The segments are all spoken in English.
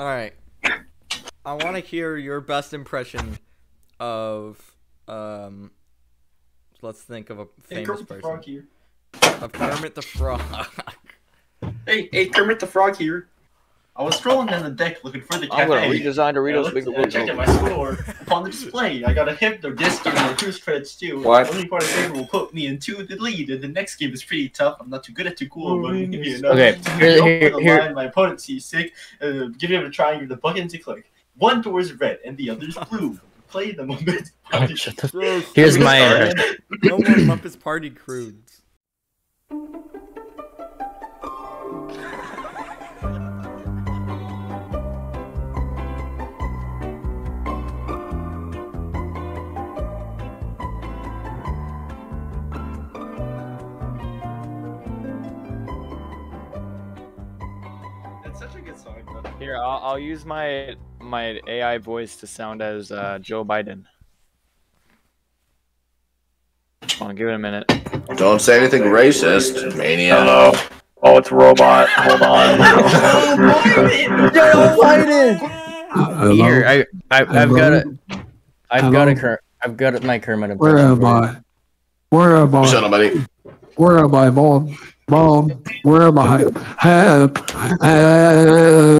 All right. I want to hear your best impression of um. Let's think of a Hey, famous Kermit the Frog person. here. Of Kermit the Frog. Hey, hey, Kermit the Frog here. I was strolling down the deck looking for the I'm gonna cafe. redesign I Doritos looked Big and I checked at my score. Upon the display, I got a Hypno disc and a Cruise credits too. What? Only part of favor will put me into the lead, and the next game is pretty tough. I'm not too good at too cool, but give me enough. Okay, here- here- here- line. My opponent sees sick. Uh, give him a try and give the button to click. One door is red and the other is blue. Play the moment. Oh, shut the- Here's my started. impression. no more Muppets Party Cruise. Here, I'll, I'll use my my AI voice to sound as uh, Joe Biden. Hold on, give it a minute. Don't say anything racist, maniac. Hello. Oh, it's a robot. Hold on. Joe Hello? Here, I, I, I've got a, Hello? I've got a, Hello? Ker- I've got my Kermit Where am. I? Where am I? Shut up, buddy. Where am I, mom? Mom, where am I? Help! Help!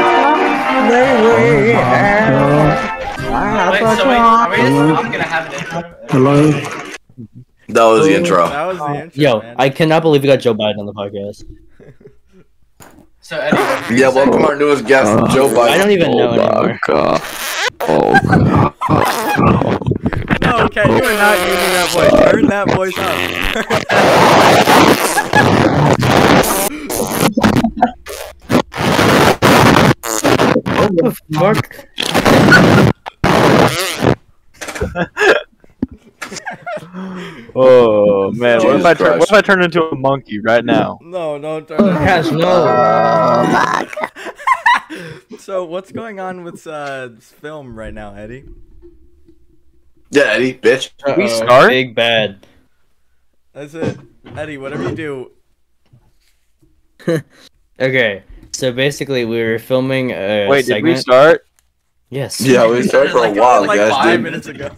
Hello? That was the intro. That was the intro, Yo, man. I cannot believe we got Joe Biden on the podcast. So Eddie, what were you Yeah, welcome our newest guest, Joe Biden. I don't even know oh anymore. No, oh, okay, you are not using that voice. Turn that voice up. What the fuck? Oh man, what if I turn what if I turn into a monkey right now? no, don't turn Oh, that. gosh, no. So, what's going on with uh, this film right now, Eddie? Yeah, Eddie, bitch. we Uh-oh, start? Big bad. That's it. Eddie, whatever you do. Okay, so basically we were filming a Wait, did we start? Yes. Yeah, we started for a Like- while, like guys. five dude. minutes ago.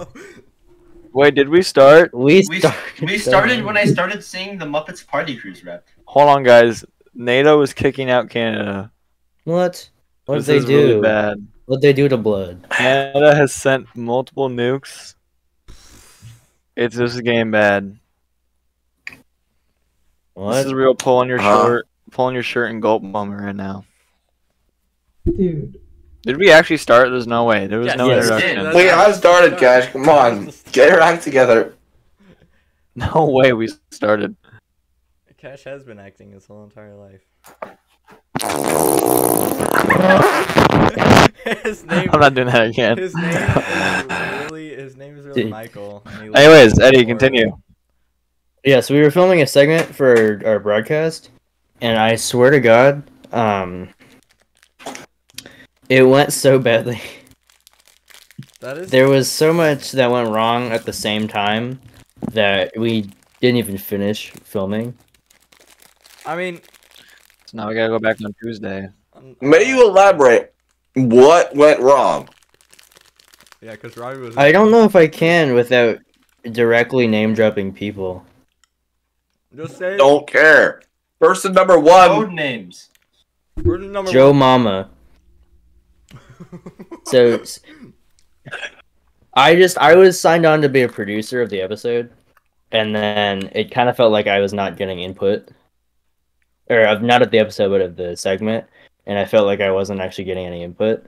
Wait, did we start? We We, started. we started when I started singing the Muppets Party Cruise rap. Hold on, guys. NATO is kicking out Canada. What? What did they do? really bad. What they do to blood? Canada has sent multiple nukes. It's this is getting bad. This What? is real pull on your Huh? Shirt, pulling your shirt and gulp moment right now. Dude. Did we actually start? There's no way. There was Yes, no yes, introduction. did. Wait, I started, guys. Come on. Get your act together. No way we started. Cash has been acting his whole entire life. his name. I'm not doing that again. His name is really. His name is really Michael. and he lives Anyways, Eddie, Florida. continue. Yeah, so we were filming a segment for our broadcast, and I swear to God, um, it went so badly. That is. There was so much that went wrong at the same time that we didn't even finish filming. I mean. So now we gotta go back on Tuesday. um, May you elaborate? What went wrong? Yeah, because Robbie was. I don't know if I can without directly name dropping people. Just say. Don't care. Person number one. Code names. Person number Joe Mama. So I just I was signed on to be a producer of the episode, and then it kind of felt like I was not getting input, or of not of the episode but of the segment, and I felt like I wasn't actually getting any input.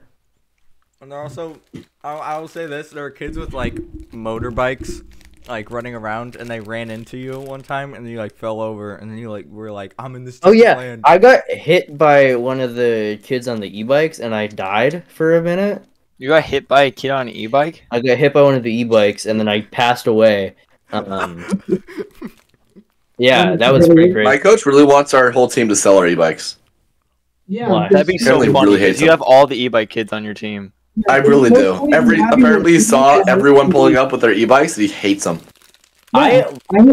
And also, I, I will say this: there are kids with like motorbikes, like running around, and they ran into you one time, and you like fell over, and then you like were like, "I'm in this." Oh yeah, land." I got hit by one of the kids on the e-bikes, and I died for a minute. You got hit by a kid on an e-bike? I got hit by one of the e-bikes and then I passed away. Um, yeah, that was pretty great. My coach really wants our whole team to sell our e-bikes. Yeah. Why? That'd be so Apparently funny. really 'cause hates you them. have all the e-bike kids on your team. I really do. Every apparently he saw everyone pulling up with their e-bikes and he hates them. I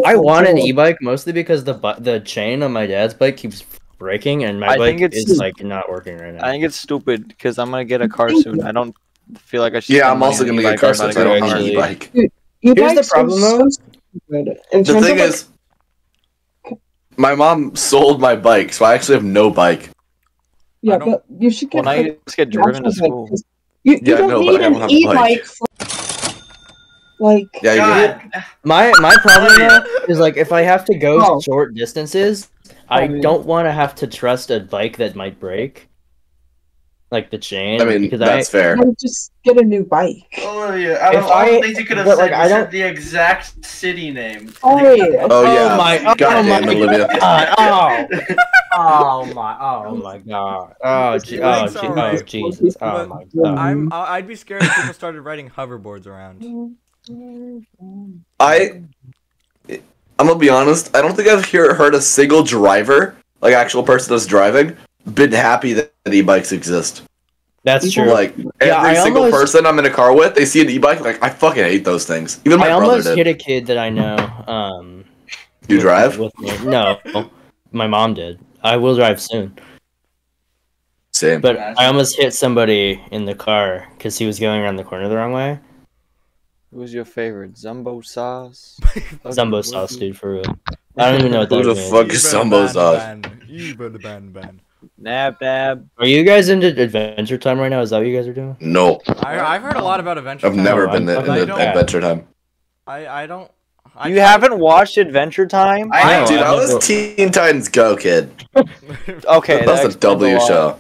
I want an e-bike mostly because the bu- the chain on my dad's bike keeps breaking and my I bike think it's- is like not working right now. I think it's stupid because I'm gonna get a car soon. I don't feel like I should. Yeah, I'm also gonna get a e-bike car soon. I don't have an actually- e-bike. Here's the problem, though. In The terms thing of, is, my mom sold my bike, so I actually have no bike. yeah, but you should Well, get. now you just get driven to school. 'Cause You, you Yeah, I don't know, but need I an have a bike. e-bike. For, like, Yeah, God. My my problem though is like if I have to go Oh. short distances, I don't want to have to trust a bike that might break, like the chain. I mean, because that's fair. then just get a new bike. Oh yeah, I don't If all I- the things you could have but, said. like, you I said don't- the exact city name. Oh, oh yeah. Oh Oh yeah, my- oh God damn my Olivia. God, oh, oh my, oh my god, oh, ge- oh, It's ge- oh Jesus, oh my god. I'm, I'd be scared if people started riding hoverboards around. I, I'm gonna be honest. I don't think I've hear, heard a single driver, like actual person that's driving, been happy that e-bikes exist. That's true. Like every Yeah, I single almost- person I'm in a car with, they see an e-bike, like I fucking hate those things. Even my I brother almost did. hit a kid that I know. Um, you with- drive? with me. No, my mom did. I will drive soon. Same. But I almost hit somebody in the car because he was going around the corner the wrong way. Who's your favorite? Zumbo sauce. Zumbo sauce, dude, for real. I don't even know what Who the fuck is Zumbo sauce? Even ban ban. Nab nab. Are you guys into Adventure Time right now? Is that what you guys are doing? No, I I've heard a lot about Adventure. I've Time. never I'm- been in, I'm in not Adventure Time. I I don't. I You haven't watched Adventure Time? I know, Dude, I I was never- Teen Titans Go kid. Okay, that was a lot. show.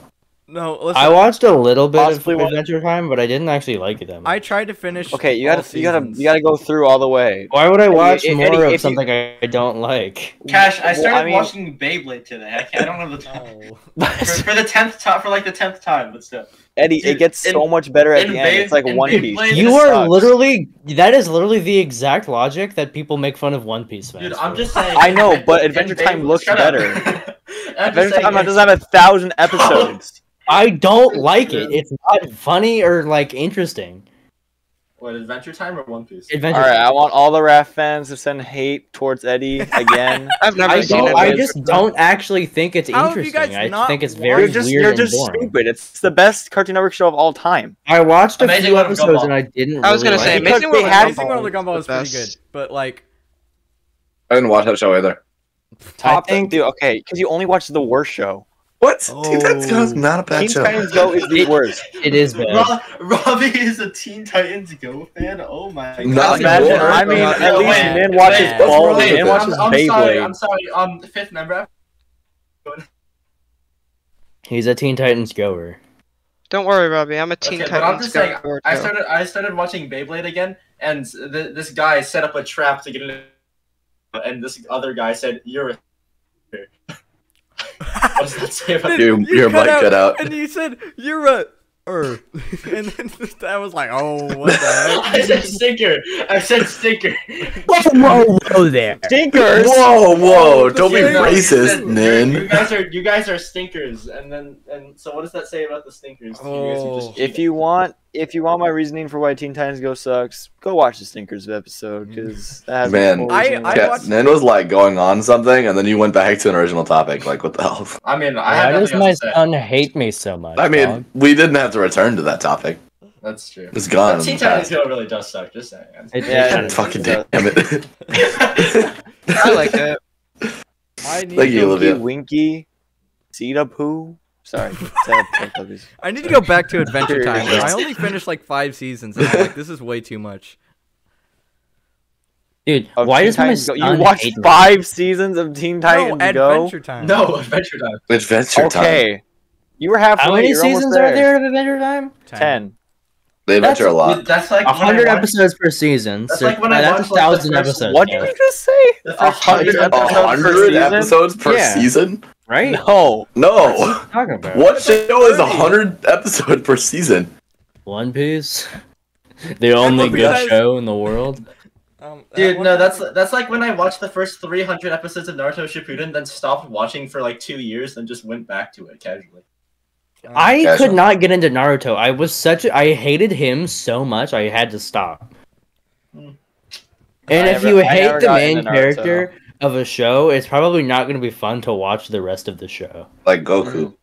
No, listen. I watched a little bit Possibly of one- Adventure Time, but I didn't actually like it that much. I tried to finish. Okay, you gotta, you gotta, you gotta go through all the way. Why would I watch Eddie, more if of something I I don't like? Cash, I Well, started I mean- watching Beyblade today. I, can't, I don't have the time. No. For, for the tenth time, for like the tenth time, but still. Eddie, it Dude, gets in- so much better at the end. It's like Beyblade- One Piece. Beyblade- You are sucks. literally that is literally the exact logic that people make fun of One Piece fans. Dude, I'm just saying. I know, but in Adventure Beyblade- Time looks better. I'm Adventure Time doesn't have a thousand episodes. I don't like it. It's not funny or like interesting. What, Adventure Time or One Piece? Adventure. All right, I want all the Raft fans to send hate towards Eddie again. I've never I seen it. I just don't actually think it's How have you interesting. guys I not think it's watched- very you're just, weird you're and just boring. stupid. It's the best Cartoon Network show of all time. I watched a Amazing few World episodes and I didn't. I was really gonna say, like it. Amazing World of had- Amazing World of Gumball Gumball is is pretty good, but like I didn't watch that show either. Top think- dude, okay, because you only watch the worst show. What? Teen Titans Go is Oh. not a bad Teen show. Titans Go is the worst. It is bad. Ro- Robbie is a Teen Titans Go fan. Oh my god! Not Imagine, anymore. I mean, Wait, at least wait, Min watches wait, what's wrong quality. with watches I'm, I'm sorry. I'm sorry. Um, the fifth member. He's a Teen Titans goer. Don't worry, Robbie. I'm a Teen Okay, but I'm Titans just saying. goer, I started. I started watching Beyblade again, and th- this guy set up a trap to get in. And this other guy said, "You're a." what does that say about Your- You your mic cut out. and you said you're a er, and then I was like, oh, what the heck? I said stinker. I said stinker. Whoa, whoa there. Stinkers. Whoa, whoa! Don't be same- racist, said, You guys are you guys are stinkers, and then and so what does that say about the stinkers? You guys are just Oh. If you want, if you want my reasoning for why Teen Titans Go sucks, go watch the Stinkers episode because that has Man. full I- I Yeah, watched- Nin was like going on something, and then you went back to an original topic. Like, what the hell? I mean, I Why does my else to say. son hate me so much? I mean, dog? we didn't have to return to that topic. That's true. It's gone. Teen Titans. Go really does suck. Just saying. It- Yeah, it- Fucking damn it. I like it. I need, Thank you, to, Olivia. Winky, Cedar Poo. Sorry, I need to go back to Adventure Time. I only finished like five seasons, and I'm like, this is way too much. Dude, Of why Teen does my Titans Go. son You watched hate me? five seasons of Teen Titans no, Go. Adventure Time. no, Adventure Time. Adventure Time. Okay, you were halfway. How many you're seasons there. are there of Adventure Time? Ten. They adventure a lot. That's like A hundred episodes per season. That's so like when I that's a watched, like, the thousand first- episodes. What did you just say? The A first hundred hundred episodes per season? episodes per Yeah. Season? Right? No. No. What talking about? What show is a hundred episode per season? One Piece, the only One good Piece. show in the world. Um, Dude, one no, that's that's like when I watched the first 300 episodes of Naruto Shippuden, then stopped watching for like two years, then just went back to it casually. um, I Gotcha. could not get into Naruto. I was such a, I hated him so much. I had to stop. Hmm. And I if never- you hate the main into Naruto. character of a show, it's probably not going to be fun to watch the rest of the show. Like Goku. Mm-hmm.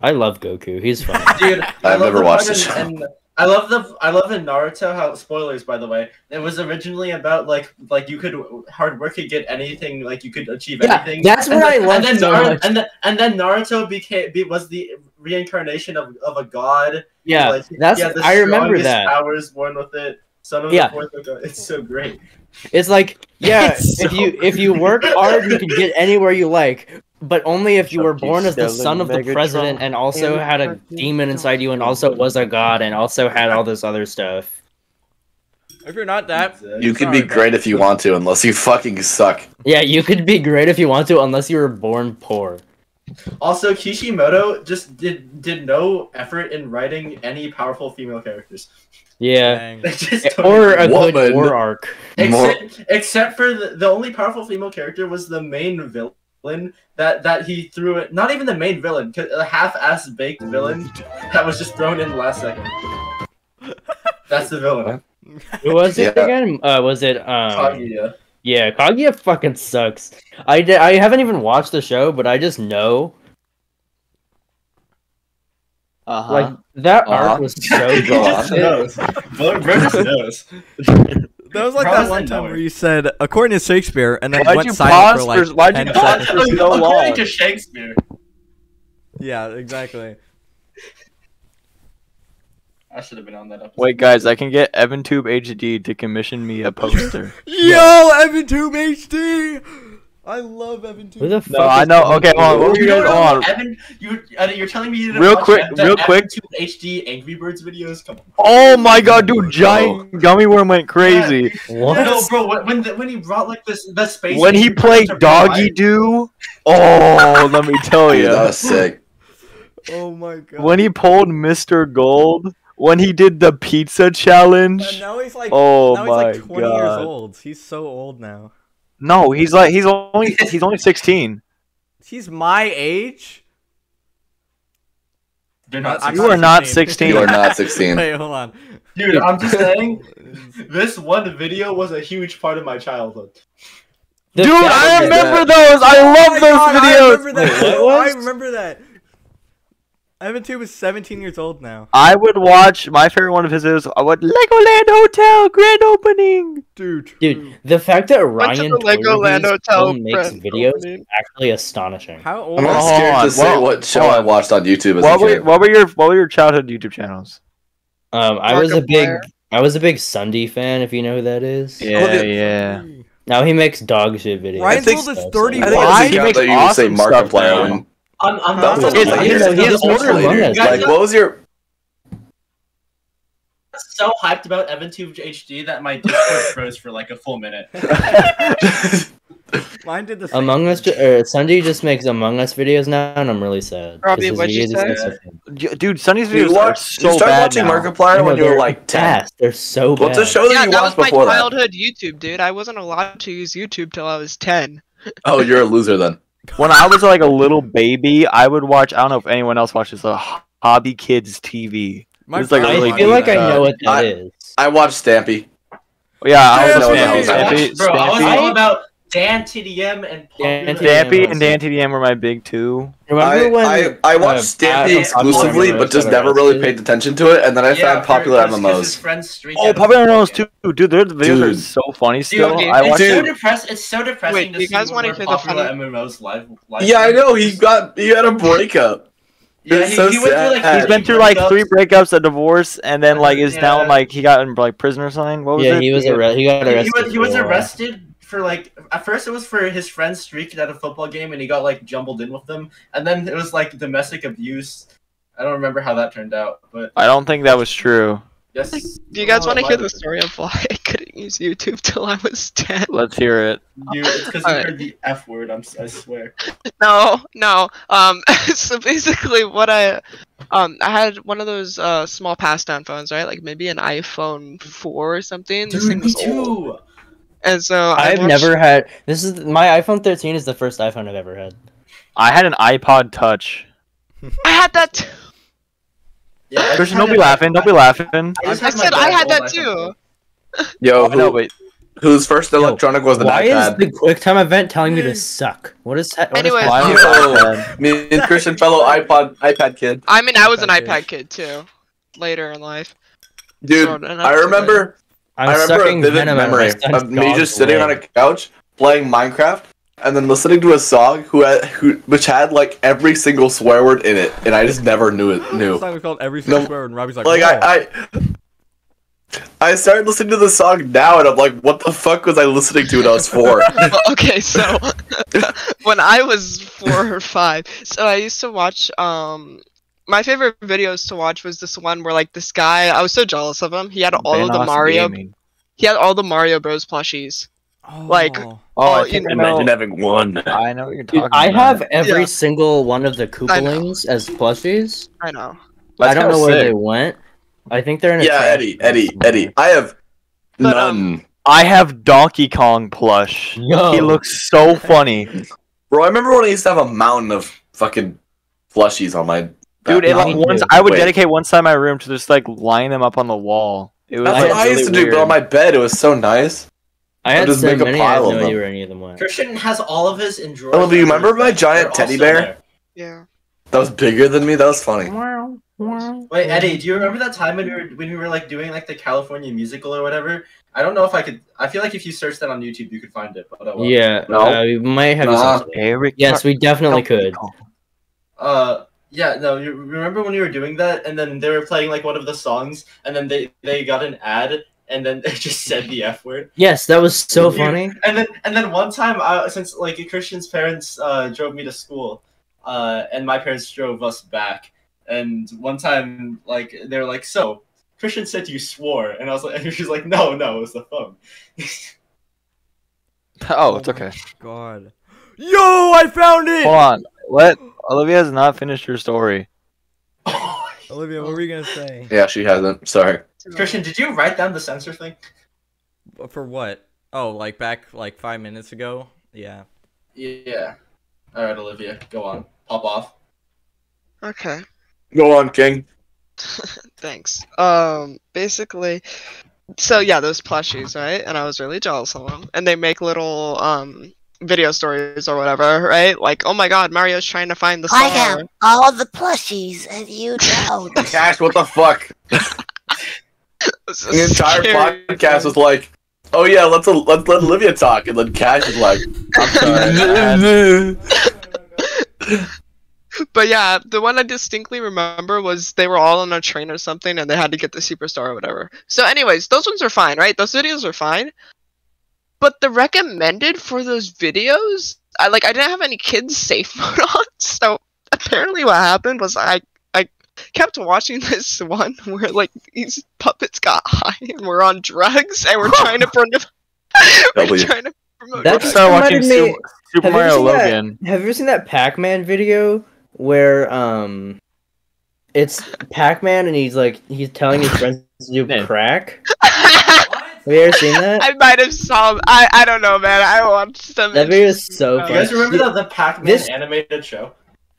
I love Goku. He's funny. Dude, I I've never watched part this show. in- I love the I love in Naruto how spoilers by the way. It was originally about like like you could hard work could get anything like you could achieve Yeah, anything. that's and what then, I love and then, so Naruto, much. and then and then Naruto became be, was the reincarnation of, of a god. yeah, Like, that's he had the I remember strongest that. Powers born with it. Son of Yeah. the fourth of God. It's so great. It's like yeah, It's if so you if you work hard, you can get anywhere you like. But only if you were born as the son of the Megatron president and also and had a demon inside you and also was a god and also had all this other stuff. If you're not that, You can be great if you want to, unless you fucking suck. Yeah, you could be great if you want to, unless you were born poor. Also, Kishimoto just did did no effort in writing any powerful female characters. Yeah. Just Or a even- Woman. good war arc. except, except for the, the only powerful female character was the main villain that that he threw it. Not even the main villain, a half-ass baked villain that was just thrown in last second. That's the villain. Who was it Yeah. again? Uh, was it um? Kaguya. Yeah, Kaguya fucking sucks. I did, I haven't even watched the show, but I just know Uh-huh. like that Uh-huh. arc was so he just knows. Bro, bro just knows. That was like Probably that one one time where you said, according to Shakespeare, and then Why'd went you silent pause for like for- why'd you 10 pause seconds. for so long? According to Shakespeare. Yeah, exactly. I should have been on that episode. Wait, guys, I can get EvanTube HD to commission me a poster. Yo, EvanTube HD! I love EvanTube. Who the fuck? no, I know. Kaguya? Okay, hold on. What were You you doing? Hold on. Evan, you, uh, you're telling me you didn't Real watch quick- the real quick. EvanTube HD Angry Birds videos? Come on. Oh my god, dude! Giant gummy worm went crazy. What? No, bro. When when, the, when he brought like this the space. When he played Doggy life- Doo, oh, let me tell Dude, that you. was sick. Oh my god. When he pulled Mr. Gold, when he did the pizza challenge. And now he's like, Oh now my he's like 20 years old. He's so old now. No, he's like he's only he's only 16. He's my age? They're not. I'm You are not 16. 16. You are not 16. Wait, hold on. Dude, I'm just saying. This one video was a huge part of my childhood. The Dude, fact I that- remember those. I Oh love my those God, I videos. remember that. Wait, I remember that. EvanTube is 17 years old now. I would watch my favorite one of his is I would Legoland Hotel grand opening. Dude. Dude, the fact that Went to Ryan the Legoland Hotel makes friend videos is opening. actually astonishing. How old I'm not scared on, to say what- what show hold I watched on YouTube as What a were what were your what were your childhood YouTube channels? Um, I was a big, Markiplier. I was a big SSundee fan. If you know who that is. Yeah, at- yeah. Now he makes dog shit videos. Ryan think- Gold is So- 30. I think Why? it's He makes that you would say awesome stuff Markiplier. Now. when- I'm, I'm That not. was It's- like it's- years it's- ago. it's later. Like, what was your? so hyped about Evan EvanTube HD that my Discord froze for like a full minute. Mine did the same. Among Us, ju- er, or SSundee just makes Among Us videos now, and I'm really sad. Robbie, what'd you videos are say? so fun. D- Dude, SSundee's You, videos are watched, so you started bad watching now. Markiplier I when you were they're like 10. fast. They're so bad. What's a show that Yeah, you that was watched my before that? childhood YouTube, dude. I wasn't allowed to use YouTube till I was 10. Oh, you're a loser then. When I was like a little baby, I would watch. I don't know if anyone else watches the Hobby Kids TV. My It's like I really feel like I know what that I- is. I watched Stampy. Yeah, I Stampy! was No, a Stampy, Bro, I was Stampy, all about DanTDM and Dan Popular TDM. Stampy and DanTDM were my big two. Remember I, when I, I watched uh, Stampy Adam exclusively, but just never really paid attention to it, and then I Yeah, found popular because- 'cause His MMOs. Oh, PopularMMOs too, dude. Their videos are Dude. so funny. Still, Dude, I it's watched. so Dude. depressing. It's so depressing Wait, to do you see guys wanna more hear the popular funny- MMOs live. live Yeah, I know. He got he had a breakup. Yeah, he, so he went through like sad. He's three been through like breakups. three breakups, a divorce, and then like is now like he got in like prison or something. What was yeah, it? he was arrested. He got arrested. he was, he was arrested for like at first it was for his friend streaked at a football game and he got like jumbled in with them and then it was like domestic abuse. I don't remember how that turned out, but I don't think that was true. yes. Do you guys Oh, want to hear the story of why I couldn't use YouTube till I was 10? Let's hear it. You, it's because you Alright. heard the F word. I'm, I swear. No, no. Um, so basically, what I Um, I had one of those uh small pass down phones, right? Like maybe an iPhone four or something. This thing Dude, me was old. Too. And so I I've watched- never had. This is my iPhone 13 is the first iPhone I've ever had. I had an iPod Touch. I had that. Too. Yeah, Christian, don't be had laughing. Don't be laughing. I, I said I had that too. iPhone. Yo, Oh, who, no, wait. whose first electronic was an Why is iPad? the QuickTime event telling me to hmm. suck? What is that? What is Anyways, Why happening? was Yo. that? Me and Christian fellow iPod iPad kid. I mean, I was an iPad iPad kid too. Later in life. Dude, Sort of, not I too remember I'm I remember a vivid venom out of my memory of me just dog's sitting on a couch playing Minecraft and then listening to a song who had, who which had like every single swear word in it, and I just never knew it. The Knew song was called Every Single No. Swear, and Robbie's like, like I, I I started listening to the song now, and I'm like, what the fuck was I listening to when I was four? Okay, so when I was four or five, so I used to watch. Um, my favorite videos to watch was this one where like this guy. I was so jealous of him. He had all of the Vanoss Mario. Gaming. He had all the Mario Bros plushies. Oh. like- Oh, Oh, I you think I know- know. having one. I know what you're Dude, talking I about. have every Yeah. single one of the Koopalings as plushies. I know. I don't kinda know where they went. I think they're in a Yeah, Eddie, can Eddie. Eddie. I have But, none. um, I have Donkey Kong plush. Yo. He looks so funny. Bro, I remember when I used to have a mountain of fucking plushies on my. Dude, it, like, once. I would Wait. dedicate one side of my room to just like line them up on the wall. It was That's like, what I used to really do, but on my bed, it was so nice. I had just so make a many. I have pile no of idea them. where any of them went. Christian has all of his in drawers. Oh, do you remember my giant They're all teddy still bear? there. Yeah. That was bigger than me. That was funny. Wait, Eddie, do you remember that time when we were when we were like doing like the California musical or whatever? I don't know if I could. I feel like if you search that on YouTube, you could find it. But oh well. Yeah, No. uh, we might have. Nah. used. Eric Yes, we definitely could. Uh, yeah, no. You remember when you were doing that, and then they were playing like one of the songs, and then they they got an ad, and then they just said the f word. Yes, that was so You- funny. And then and then one time, uh, since like Christian's parents uh, drove me to school, uh, and my parents drove us back, and one time like they were like, "So Christian said you swore," and I was like, and she's like, "No, no, it was the phone." Oh, it's okay. God. Yo, I found it. Hold on. Let Olivia has not finished her story. Olivia, what were you gonna say? Yeah, she hasn't. Sorry. Christian, did you write down the censor thing? For what? Oh, like back like five minutes ago. Yeah. Yeah. All right, Olivia, go on. Pop off. Okay. Go on, King. Thanks. Um, basically, so yeah, those plushies, right? And I was really jealous of them. And they make little um video stories or whatever, right? Like, oh my God, Mario's trying to find the star. I have all the plushies and you don't. Cash, what the fuck? The entire scary. podcast was like, "Oh yeah, let's let's let Olivia talk," and then Cash is like, I'm sorry. But yeah, the one I distinctly remember was they were all on a train or something and they had to get the superstar or whatever. So, anyways, those ones are fine, right? Those videos are fine. But the recommended for those videos, I like I didn't have any kids safe mode on, so apparently what happened was I I kept watching this one where like these puppets got high and we're on drugs and we're trying to promote we're trying to promote That drugs. just Start watching reminded me- Super, Super Have you Mario seen that- Have you ever seen that Pac-Man video where um, it's Pac-Man and he's like he's telling his friends to do crack? Have you ever seen that? I might have saw. I I don't know, man. I watched some. That video is so You Uh, guys remember the, the Pac-Man This- animated show?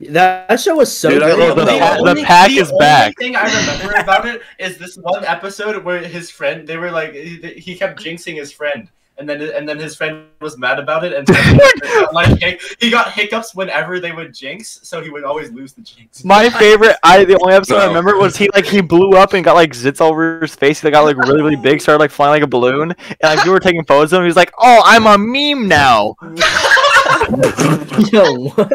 That, that show was so Dude, good. love the that pack- one. the pack the is only back. thing I remember about it is this one episode where his friend, they were like, he, he kept jinxing his friend. And then, and then his friend was mad about it, and like he got hiccups whenever they would jinx, so he would always lose the jinx. My favorite, I the only episode I remember was he like he blew up and got like zits all over his face. He got like really really big, started like flying like a balloon, and like people were taking photos of him. He was like, "Oh, I'm a meme now." Yo, what?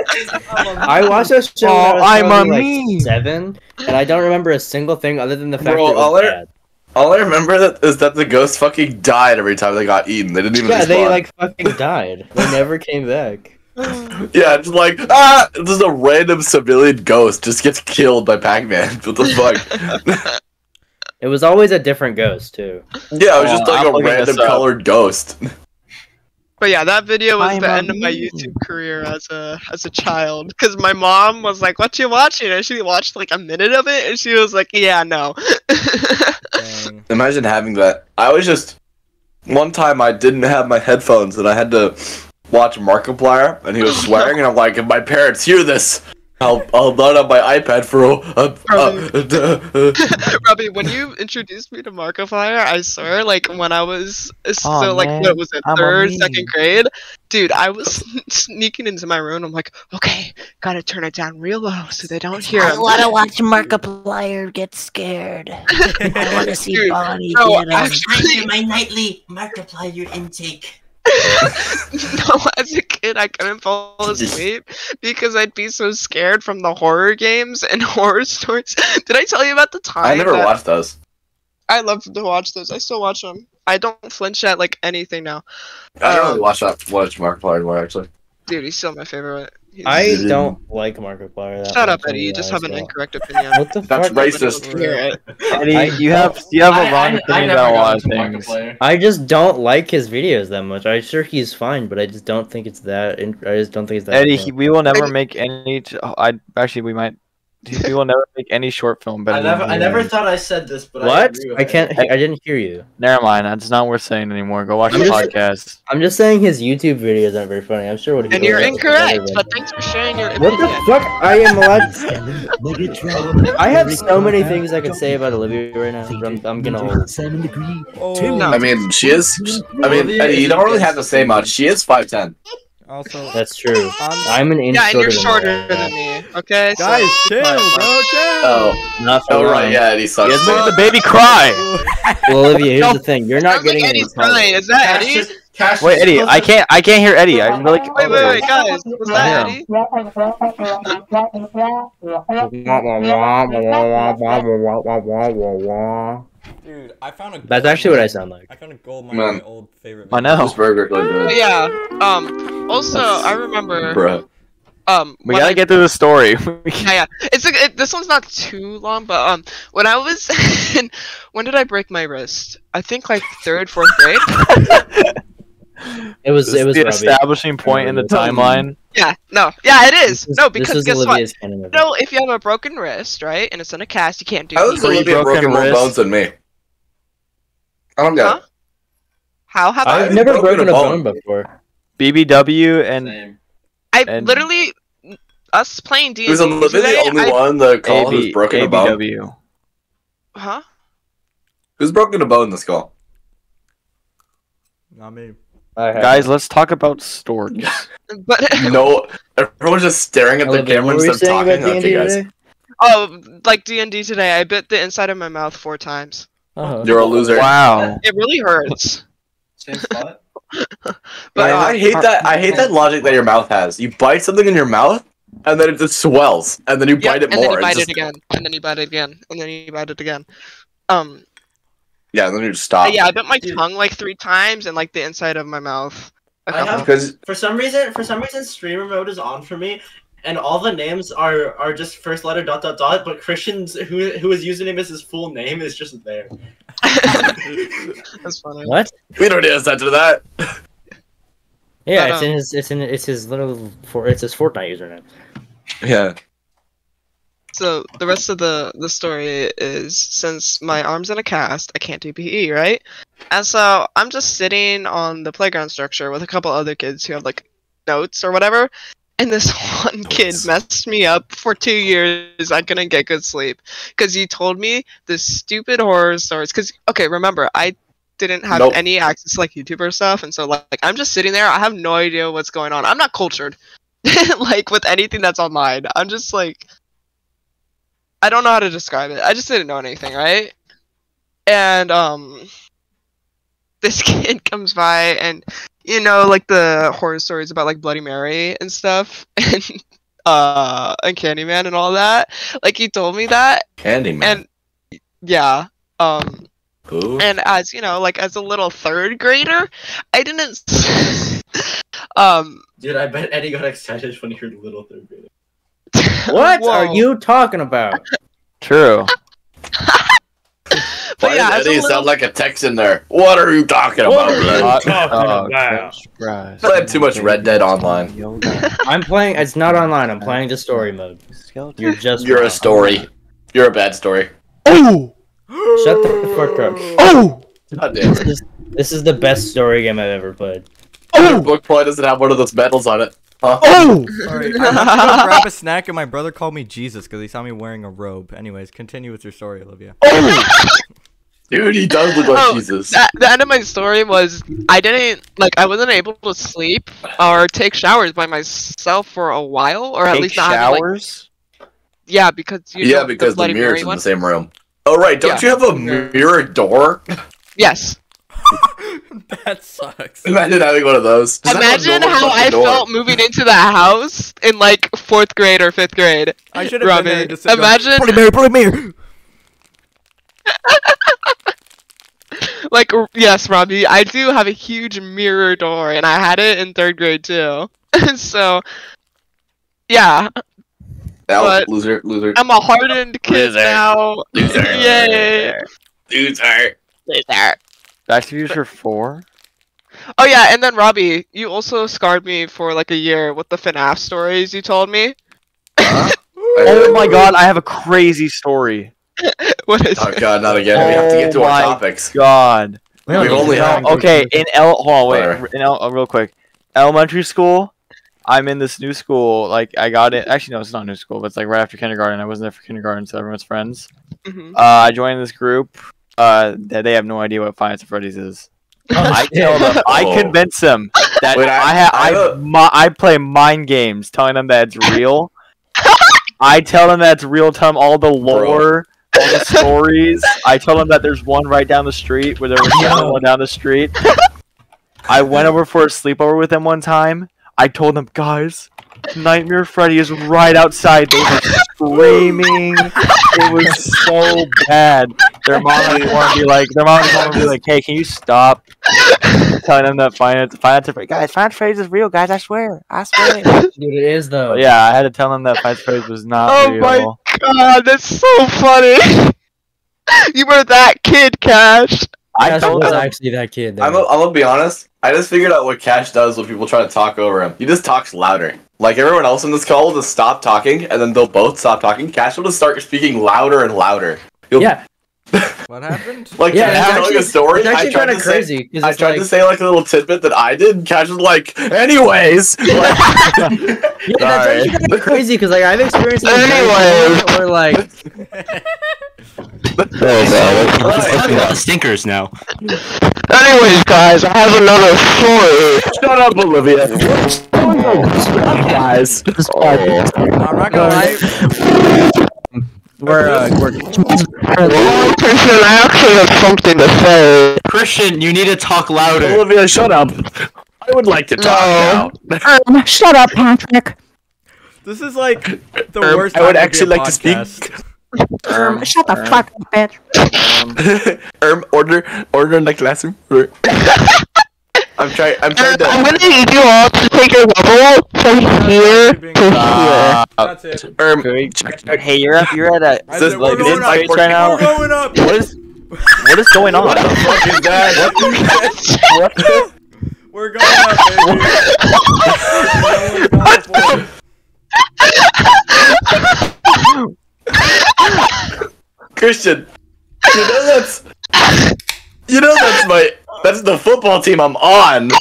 I watched that show when I Oh, was I'm a like meme. seven, and I don't remember a single thing other than the fact Bro, that it was all bad. All I remember that is that the ghost fucking died every time they got eaten. They didn't even Yeah, respawn. they like fucking died. They never came back. yeah, just like ah, just a random civilian ghost just gets killed by Pac-Man. What the fuck? It was always a different ghost too. yeah, it was Oh, just like I'm a random colored ghost. But yeah, that video was I'm the end of my. YouTube career as a as a child because my mom was like, "What you watching?" and she watched like a minute of it, and she was like, "Yeah, no." Imagine having that. I was just one time I didn't have my headphones and I had to watch Markiplier and he was oh, swearing and I'm like, if my parents hear this, I'll I'll load up my iPad for a. a, a, a, Robbie, when you introduced me to Markiplier, I swear, like when I was Aw, so like man, what was it I'm third, second grade, dude, I was sneaking into my room. I'm like, okay, gotta turn it down real low so they don't hear I want to watch Markiplier get scared. I want to see Dude, Bonnie no, get him. actually- my nightly Markiplier intake. no, as a kid, I couldn't fall asleep because I'd be so scared from the horror games and horror stories. Did I tell you about the time? I never watched those. I love to watch those. I still watch them. I don't flinch at like anything now. I don't Um, really watch that watch Markiplier anymore actually. Dude, he's still my favorite. He's- I mm-hmm. don't like Markiplier. That Shut much up, Eddie. You just have an anyway, incorrect opinion. What the That's fuck? racist. Eddie, I- you have you have a I- wrong I- I opinion never about a lot of things. Markiplier. I just don't like his videos that much. I'm sure he's fine, but I just don't think it's that. I just don't think it's that. Eddie, he, we will never Eddie- make any. t- oh, I actually we might. We will never make any short film better. I never, than I never thought I said this, but I what? agree with I can't. I didn't hear you. Never mind. That's not worth saying anymore. Go watch I'm the just- podcast. I'm just saying his YouTube videos aren't very funny. I'm sure what. he And you're does better incorrect, but thanks for sharing your What the fuck? I am allowed. I have so many things I could say about Olivia right now. I'm, I'm gonna hold. it. Oh, No. I mean, she is. I mean, Eddie, you don't really have to say much. She is five ten. Also, That's true. on- I'm an inch Yeah, and you're than shorter her. than me. Okay. so- guys, chill, bro, chill. Oh, Not for oh long. right, yeah, Eddie sucks. Yes, look at the baby cry. Well, Olivia, here's the thing. You're not Sounds like getting any Eddie's crying. Is that Cash Eddie? Just- Cash Wait, Eddie, I can't. I can't hear Eddie. I'm really. Wait, wait, wait, guys. Was that Eddie? Dude, I found a. That's actually what I sound like. I found a gold mine. My old favorite. I know. This burger really But good. yeah. Um. Also, I remember. Bruh. Um. We gotta I- get through the story. Yeah, yeah. It's a, it, this one's not too long, but um, when I was in, when did I break my wrist? I think like third, fourth grade. It was. This It is was the Robbie. establishing point in the timeline. Yeah, no, yeah, it is. This no, because was guess what? Olivia's canon of it. No, if you have a broken wrist, right, and it's in a cast, you can't do. How does anything. Three Olivia broken broken more bones than me? I don't get Huh? How have I? I've I've never broken broken a a bone. bone before. BBW and Same. I and- literally us playing D. Was Olivia the only one that the call who's AB, broken a bone? ABW. Huh? Who's broken a bone in this call? Not me. I have- Guys, let's talk about stories. But No, everyone's just staring at the Olivia, camera what were instead of saying about talking. D&D Okay, guys. today? oh, like D and D today, I bit the inside of my mouth four times. Uh-huh. You're a loser. Wow. It really hurts. Same spot. But I, uh, I hate that. I hate that logic that your mouth has. You bite something in your mouth, and then it just swells, and then you yeah, bite it and then more. you It's bite just- it again, and then you bite it again, and then you bite it again. Um, Yeah, and then you just stop. yeah, I bit my Dude. tongue like three times, and like the inside of my mouth. I have- Because For some reason, for some reason, streamer mode is on for me, and all the names are are just first letter dot dot dot. But Christian's who who his username is his full name is just there. That's funny. What? we don't need to censor that. Yeah, But, it's um, in his. It's in. It's his little. For it's his Fortnite username. Yeah. So the rest of the the story is since my arm's in a cast, I can't do PE, right? And so I'm just sitting on the playground structure with a couple other kids who have like notes or whatever. And this one kid messed me up for two years. I couldn't get good sleep because he told me this stupid horror stories. Because okay, remember I didn't have Nope. any access to like YouTuber stuff, and so like I'm just sitting there. I have no idea what's going on. I'm not cultured, like with anything that's online. I'm just like I don't know how to describe it. I just didn't know anything, right? And um this kid comes by and you know like the horror stories about like Bloody Mary and stuff and uh and Candyman and all that. Like he told me that Candyman. and yeah. Um Who? and as you know, like as a little third grader, I didn't um Dude, I bet Eddie got excited when he heard little third grader. What are you talking about? True. But Why yeah, does a Eddie little- sound like a Texan there? What are you talking about, blood? Oh, French fries. Playing too much Red Dead Online. I'm playing. It's not online. I'm playing the story mode. You're just. You're a wrong. story. You're a bad story. Oh! Shut the fuck up. Oh! God damn. This is, this is the best story game I've ever played. Your oh! book probably doesn't have one of those medals on it. Huh? Oh! Sorry, I to grab a snack and my brother called me Jesus because he saw me wearing a robe. Anyways, continue with your story, Olivia. Oh! Dude, he does look like Oh, Jesus. That, the end of my story was I didn't like I wasn't able to sleep or take showers by myself for a while, or at Take least not having, like, showers? yeah, because you yeah, know, because the Bloody mirror's Mary in one. the same room. Oh right, don't Yeah. you have a mirror door? Yes. that sucks. Imagine having one of those. Does that have a Imagine how I door? felt moving into the house in like fourth grade or fifth grade. I should have been there Robbie, just to go, imagine Bloody Mary, Bloody Mary. like yes, Robbie, I do have a huge mirror door, and I had it in third grade too. so, yeah, Ow, but- loser, loser. I'm a hardened kid Loser. now. Loser. Yay! Loser. Loser. Back to the Future 4? Oh yeah, and then Robbie, you also scarred me for like a year with the FNAF stories you told me. Oh my god, I have a crazy story. what is Oh it? god, not again. We have to get to Oh our topics. God. We've only had Okay, in L, hold on, wait, Whatever. in L, uh, real quick. Elementary school, I'm in this new school. Like, I got it. Actually, no, it's not new school, but it's like right after kindergarten. I wasn't there for kindergarten, so everyone's friends. Mhm. Uh, I joined this group. Uh, that they have no idea what Five Nights at Freddy's is. I tell them, I Oh. convince them that Wait, I- I, ha- I I, have a- mi- I play mind games, telling them that it's real. I tell them that it's real. Tell them all the lore, all the stories. I tell them that there's one right down the street where there was another one down the street. I went over for a sleepover with them one time. I told them, guys, Nightmare Freddy is right outside. They were screaming. It was so bad. Their mom would want to be like, their mom would want to be like, hey, can you stop telling them that finance, finance, guys, Five Nights Freddy's is real, guys. I swear, I swear. Dude, it is though. But yeah, I had to tell them that Five Nights Freddy's was not Oh real. my god, that's so funny. you were that kid, Cash. I Cash told was them. actually that kid. I'm, though. i I'm gonna be honest. I just figured out what Cash does when people try to talk over him. He just talks louder. Like everyone else in this call will just stop talking, and then they'll both stop talking. Cash will just start speaking louder and louder. He'll, yeah, What happened? Like yeah. yeah, It's telling actually, a story. it's I actually tried kind to of say- crazy because I it's tried like, to say like a little tidbit that I did. and Cash was like, anyways. Like, yeah, that's Sorry. actually kind of crazy because like I've experienced it Anyways. or like stinkers now. Anyways, guys, I have another story. Shut up, Olivia. Guys, I'm not gonna lie. We're, uh, we're Christian, I actually have something to say. Christian, you need to talk louder. Olivia, shut up. I would like to talk No. now. Um, shut up, Patrick. This is like the Um, worst. I would time to be a actually like to speak. podcast. Um, shut the fuck up, bitch. um, order, order in the classroom. I'm trying. I'm trying to. I'm gonna need you all to take a level from here to here. Uh, That's it. Um, Can we- check, check. hey, you're up. You're at a. I this said, like we're this going up. mic right now? We're going up. What is? What is going on? What the fuck is that? What? We're going up, baby. We're going up. Christian, you know that's. You know that's my. That's the football team I'm on.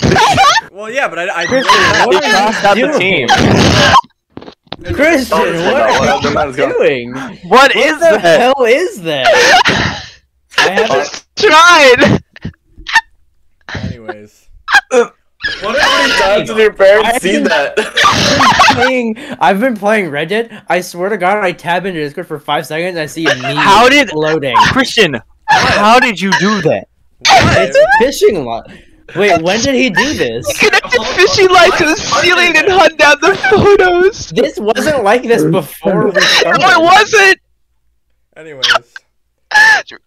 Well, yeah, but I. I He crossed out the team. Christian, what are you doing? What is What the that? hell is that? I haven't Tried. Anyways. What How are many times have your parents seen that? playing. I've been playing Red Dead. I swear to God, I tab into Discord for five seconds. I see a meme How did- loading. Christian, how did you do that? It's fishing lot. Wait, when did he do this? He connected fishing line to the ceiling and hunt down the photos. This wasn't like this before we No, it wasn't. Anyways.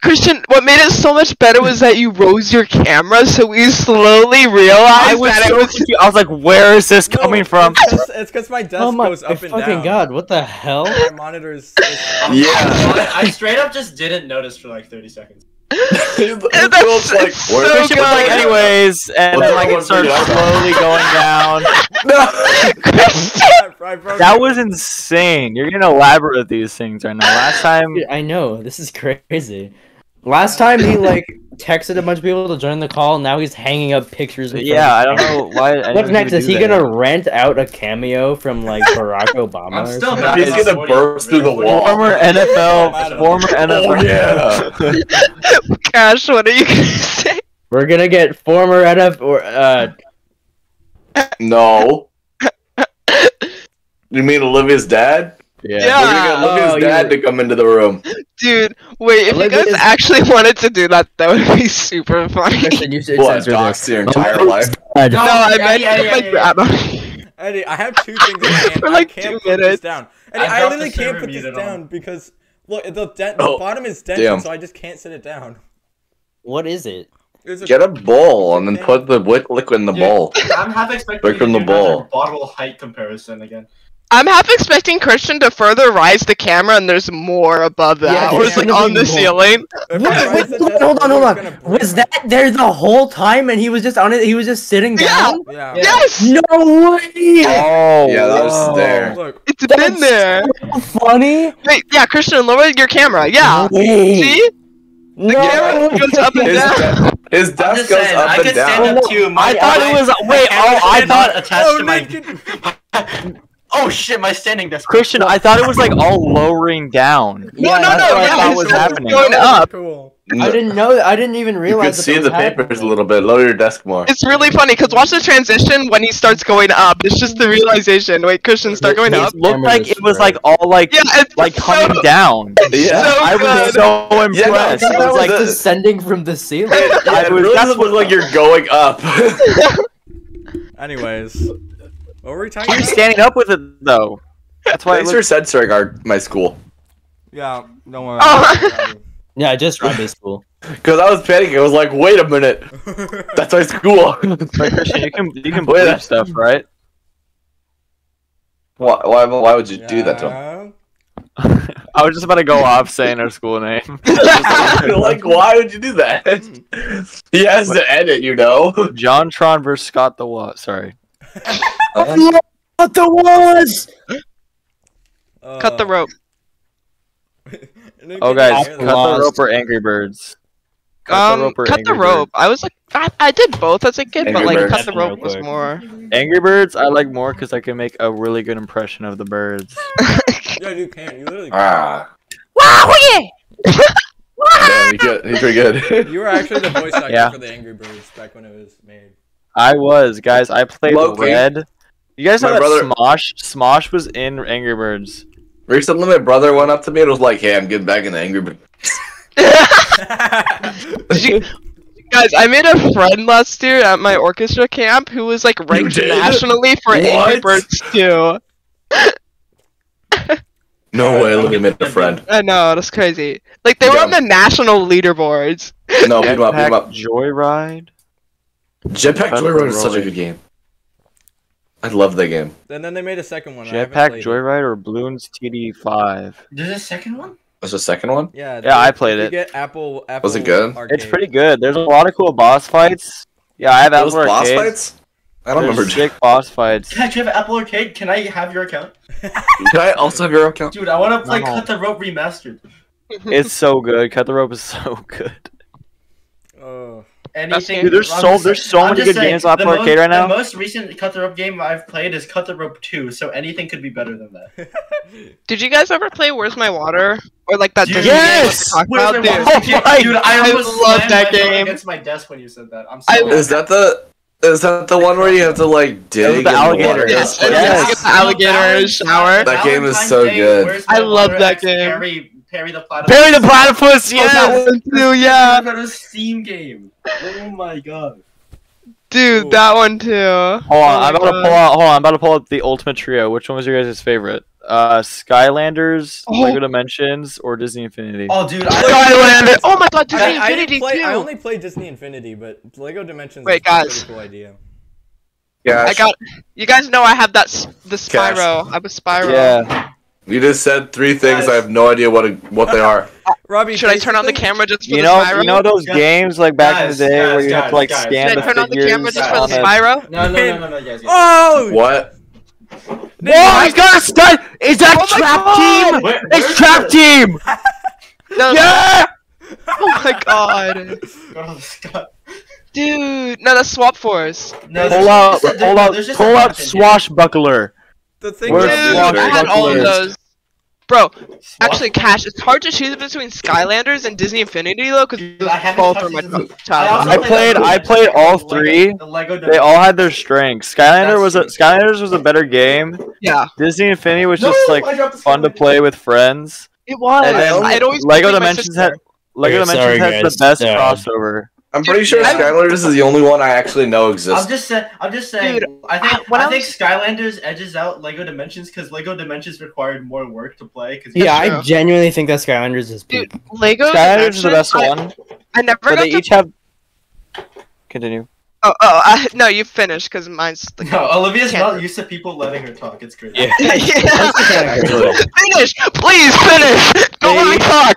Christian, what made it so much better was that you rose your camera, so we slowly realized I was that so it was. confused. I was like, where is this No, coming from? It's because my desk Oh my goes up and fucking down. god! What the hell? My monitor is. is Yeah. I, I straight up just didn't notice for like 30 seconds. And Phil's that's like, it's "Where- so Christian was like, good. anyways, and Well, then like that it was started pretty slowly going down. I- I That was insane. You're gonna elaborate with these things right now. Last time, Dude, I know this is crazy. Last time he like texted a bunch of people to join the call. Now he's hanging up pictures. in yeah, I don't know why. camera. What's next? Is he that. gonna rent out a cameo from like Barack Obama? I'm still something? He's gonna Forty. burst through the wall. Former NFL, former Oh NFL. yeah. Cash, what are you gonna say? We're gonna get former NF or uh No. You mean Olivia's dad? Yeah. We're Yeah. gonna get Olivia's Oh, dad you- to come into the room. Dude, wait, if you Olivia guys is- actually wanted to do that, that would be super funny. Christian, you should What? censor Dox your oh, entire life? God. No, I yeah, meant yeah, to yeah, like yeah. Eddie, I have two things in my hand. For like I can't two put this minutes. down. Eddie, I I, literally can't put this muted on. down because look, the, de- the Oh, bottom is dented, damn. so I just can't sit it down. What is it? A- Get a bowl and then put the liquid in the Yeah. bowl. I'm half expecting Break you from to the do another ball. bottle height comparison again. I'm half expecting Christian to further rise the camera, and there's more above that, Yeah, or there's it's like on the more. ceiling. If What? I Wait, hold on, hold on, hold it's on. gonna break Was that there the whole time and he was just on it? He was just sitting down? Yeah. Yeah. Yes, No way! Oh, Yeah, that was oh, there. Look, it's That's been there. Funny? Wait, yeah, Christian, lower your camera. Yeah. Wait. See? The No. camera goes up and His, down. de- his I'm desk goes saying, up I and could down. stand up to my. I thought it was. Wait, oh, I thought. attached oh, to my. Oh, Nick, Oh shit, my standing desk. Christian, I thought it was like all lowering down. No, Yeah, no, that's no. what I Yeah, thought was happening. going up. Cool. I didn't know that. I didn't even realize. You realize could that see that the was papers happening. a little bit. Lower your desk more. It's really funny because watch the transition when he starts going up. It's just the realization. Wait, Christian, start going His up. It looked like it was like all like Yeah, it's like so- coming down. Yeah. so I was good. so Yeah, no, impressed. it was was like the- descending from the ceiling. Yeah, I it was- really that's doesn't look like you're going up. Anyways, what were we talking you're about? standing up with it though. That's why it Thanks for looks, censoring our my school. Yeah, don't worry. Oh. yeah, I just Robbie school. Because I was panicking. I was like, wait a minute. That's my school. like Christian. You can you can Wait, bleep stuff, right? why, why, why would you do that to him? I was just about to go off saying our school name. like, why would you do that? he has to edit, you know. John Tron versus Scott the What? Sorry. What the was? Cut the Uh, rope. Oh guys, cut hear the rope or Angry Birds. Cut Um, the rope cut the Angry rope. I was like, I, I did both as a kid, but like, Birds. cut the rope was more. Angry Birds, I like more because I can make a really good impression of the birds. Yeah, you can. You literally can. Ah. Wow, yeah! Damn, he good. He's pretty good. You were actually the voice actor Yeah. for the Angry Birds back when it was made. I was, guys. I played Loki. Red. You guys know My that brother- Smosh? Smosh was in Angry Birds. Recently, my brother went up to me and was like, "Hey, I'm getting back in the Angry Birds." You- Guys, I made a friend last year at my orchestra camp who was like ranked nationally for Angry Birds too. No way, let me make a friend. I know, that's crazy. Like they were on the national leaderboards. No, beat him up, beat him up. Joyride. Jetpack Cut Joyride is such a good game. I love that game. and then they made a second one. Jetpack. Joyride or Bloons TD5. There's a second one. What's the second one? Yeah. Yeah, I played you it. Get Apple. Apple Was it good? It's pretty good. There's a lot of cool boss fights. Yeah, I have Those Apple boss Arcade. fights? I don't There's remember. sick boss fights. Can I have Apple Arcade? Can I have your account? Can I also have your account? Dude, I want to play No. Cut the Rope Remastered. It's so good. Cut the rope is so good. Oh. Anything. Dude, there's so- there's so I'm many just good games on the Apple Arcade right now. The most recent Cut the Rope game I've played is Cut the Rope 2, so anything could be better than that. Did you guys ever play Where's My Water? Or like that Dude, Disney game yes! what Where's my about? wallet? Oh dude, Oh my Dude, I I almost love slammed that my phone game. against my desk when you said that. I'm I- sorry. Is that the? Is that the one where you have to like dig the in alligator. water? Yes, Yes. yes. Get the alligator in the shower. That game is so Day, good. I love that X game. Perry, Perry the Platypus. Perry the Platypus, Oh, that one too, yeah. Got a Steam game. Oh my god. Dude, that one too. Hold on, Oh I'm my about to pull out. Hold on, I'm about to pull up the Ultimate Trio. Which one was your guys' favorite? Uh, Skylanders, Oh. Lego Dimensions, or Disney Infinity? Oh, dude, I. Skylander. Oh my god, Disney I, I didn't Infinity play. I only played Disney Infinity, but Lego Dimensions Wait, is a guys. pretty cool idea. Yeah. I got. You guys know I have that s- the Cash. Spyro. I have a Spyro. Yeah. You just said three things. Guys. I have no idea what it, what they are. Robbie, Should I turn on the camera just for You the know, Spyro? you know those Guys, games like back guys, in the day where guys, you have to like guys. scan Should the I turn on the camera just for the Spyro? No, no, no, no, no, yes, yes. Oh! What? Whoa, he's got a stud! Is that Oh Trap God! Team? Where- where's It's Trap the- Team! No, Yeah! Oh my god. Go to the sky. Dude, no, that's Swap Force. No, Pull there's out, just pull out, there's pull out bunch in here. Swashbuckler. The thing Where's Dude, is, Swap I had all of those. Bro, Swap actually, Cash, it's hard to choose between Skylanders and Disney Infinity though, because Dude, I haven't both are my these top movies. childhood. I played- I played all the Lego- three. The Lego They all had their strengths. Skylander was a Skylanders was a better game. Yeah, Disney Infinity was No, just like I dropped the fun to play with friends. it was. And then I'd always Lego play with my Dimensions had Lego Okay, Dimensions sorry, has guys. the best Uh, crossover. I'm pretty sure I- Skylanders is the only one I actually know exists. I'm exists. just saying. I'm just saying. Dude, I think I, I think was- Skylanders edges out Lego Dimensions because Lego Dimensions required more work to play. Cause Yeah, true. I genuinely think that Skylanders is Dude, peak. Lego Skylanders is the best Dimensions, one, I, I never but got they to. each have. Continue. Oh, oh, I, no, you finished because mine's. The... no, Olivia's Can't- not used to people letting her talk. It's great. Yeah. yeah. Finish, please finish. Don't let me talk.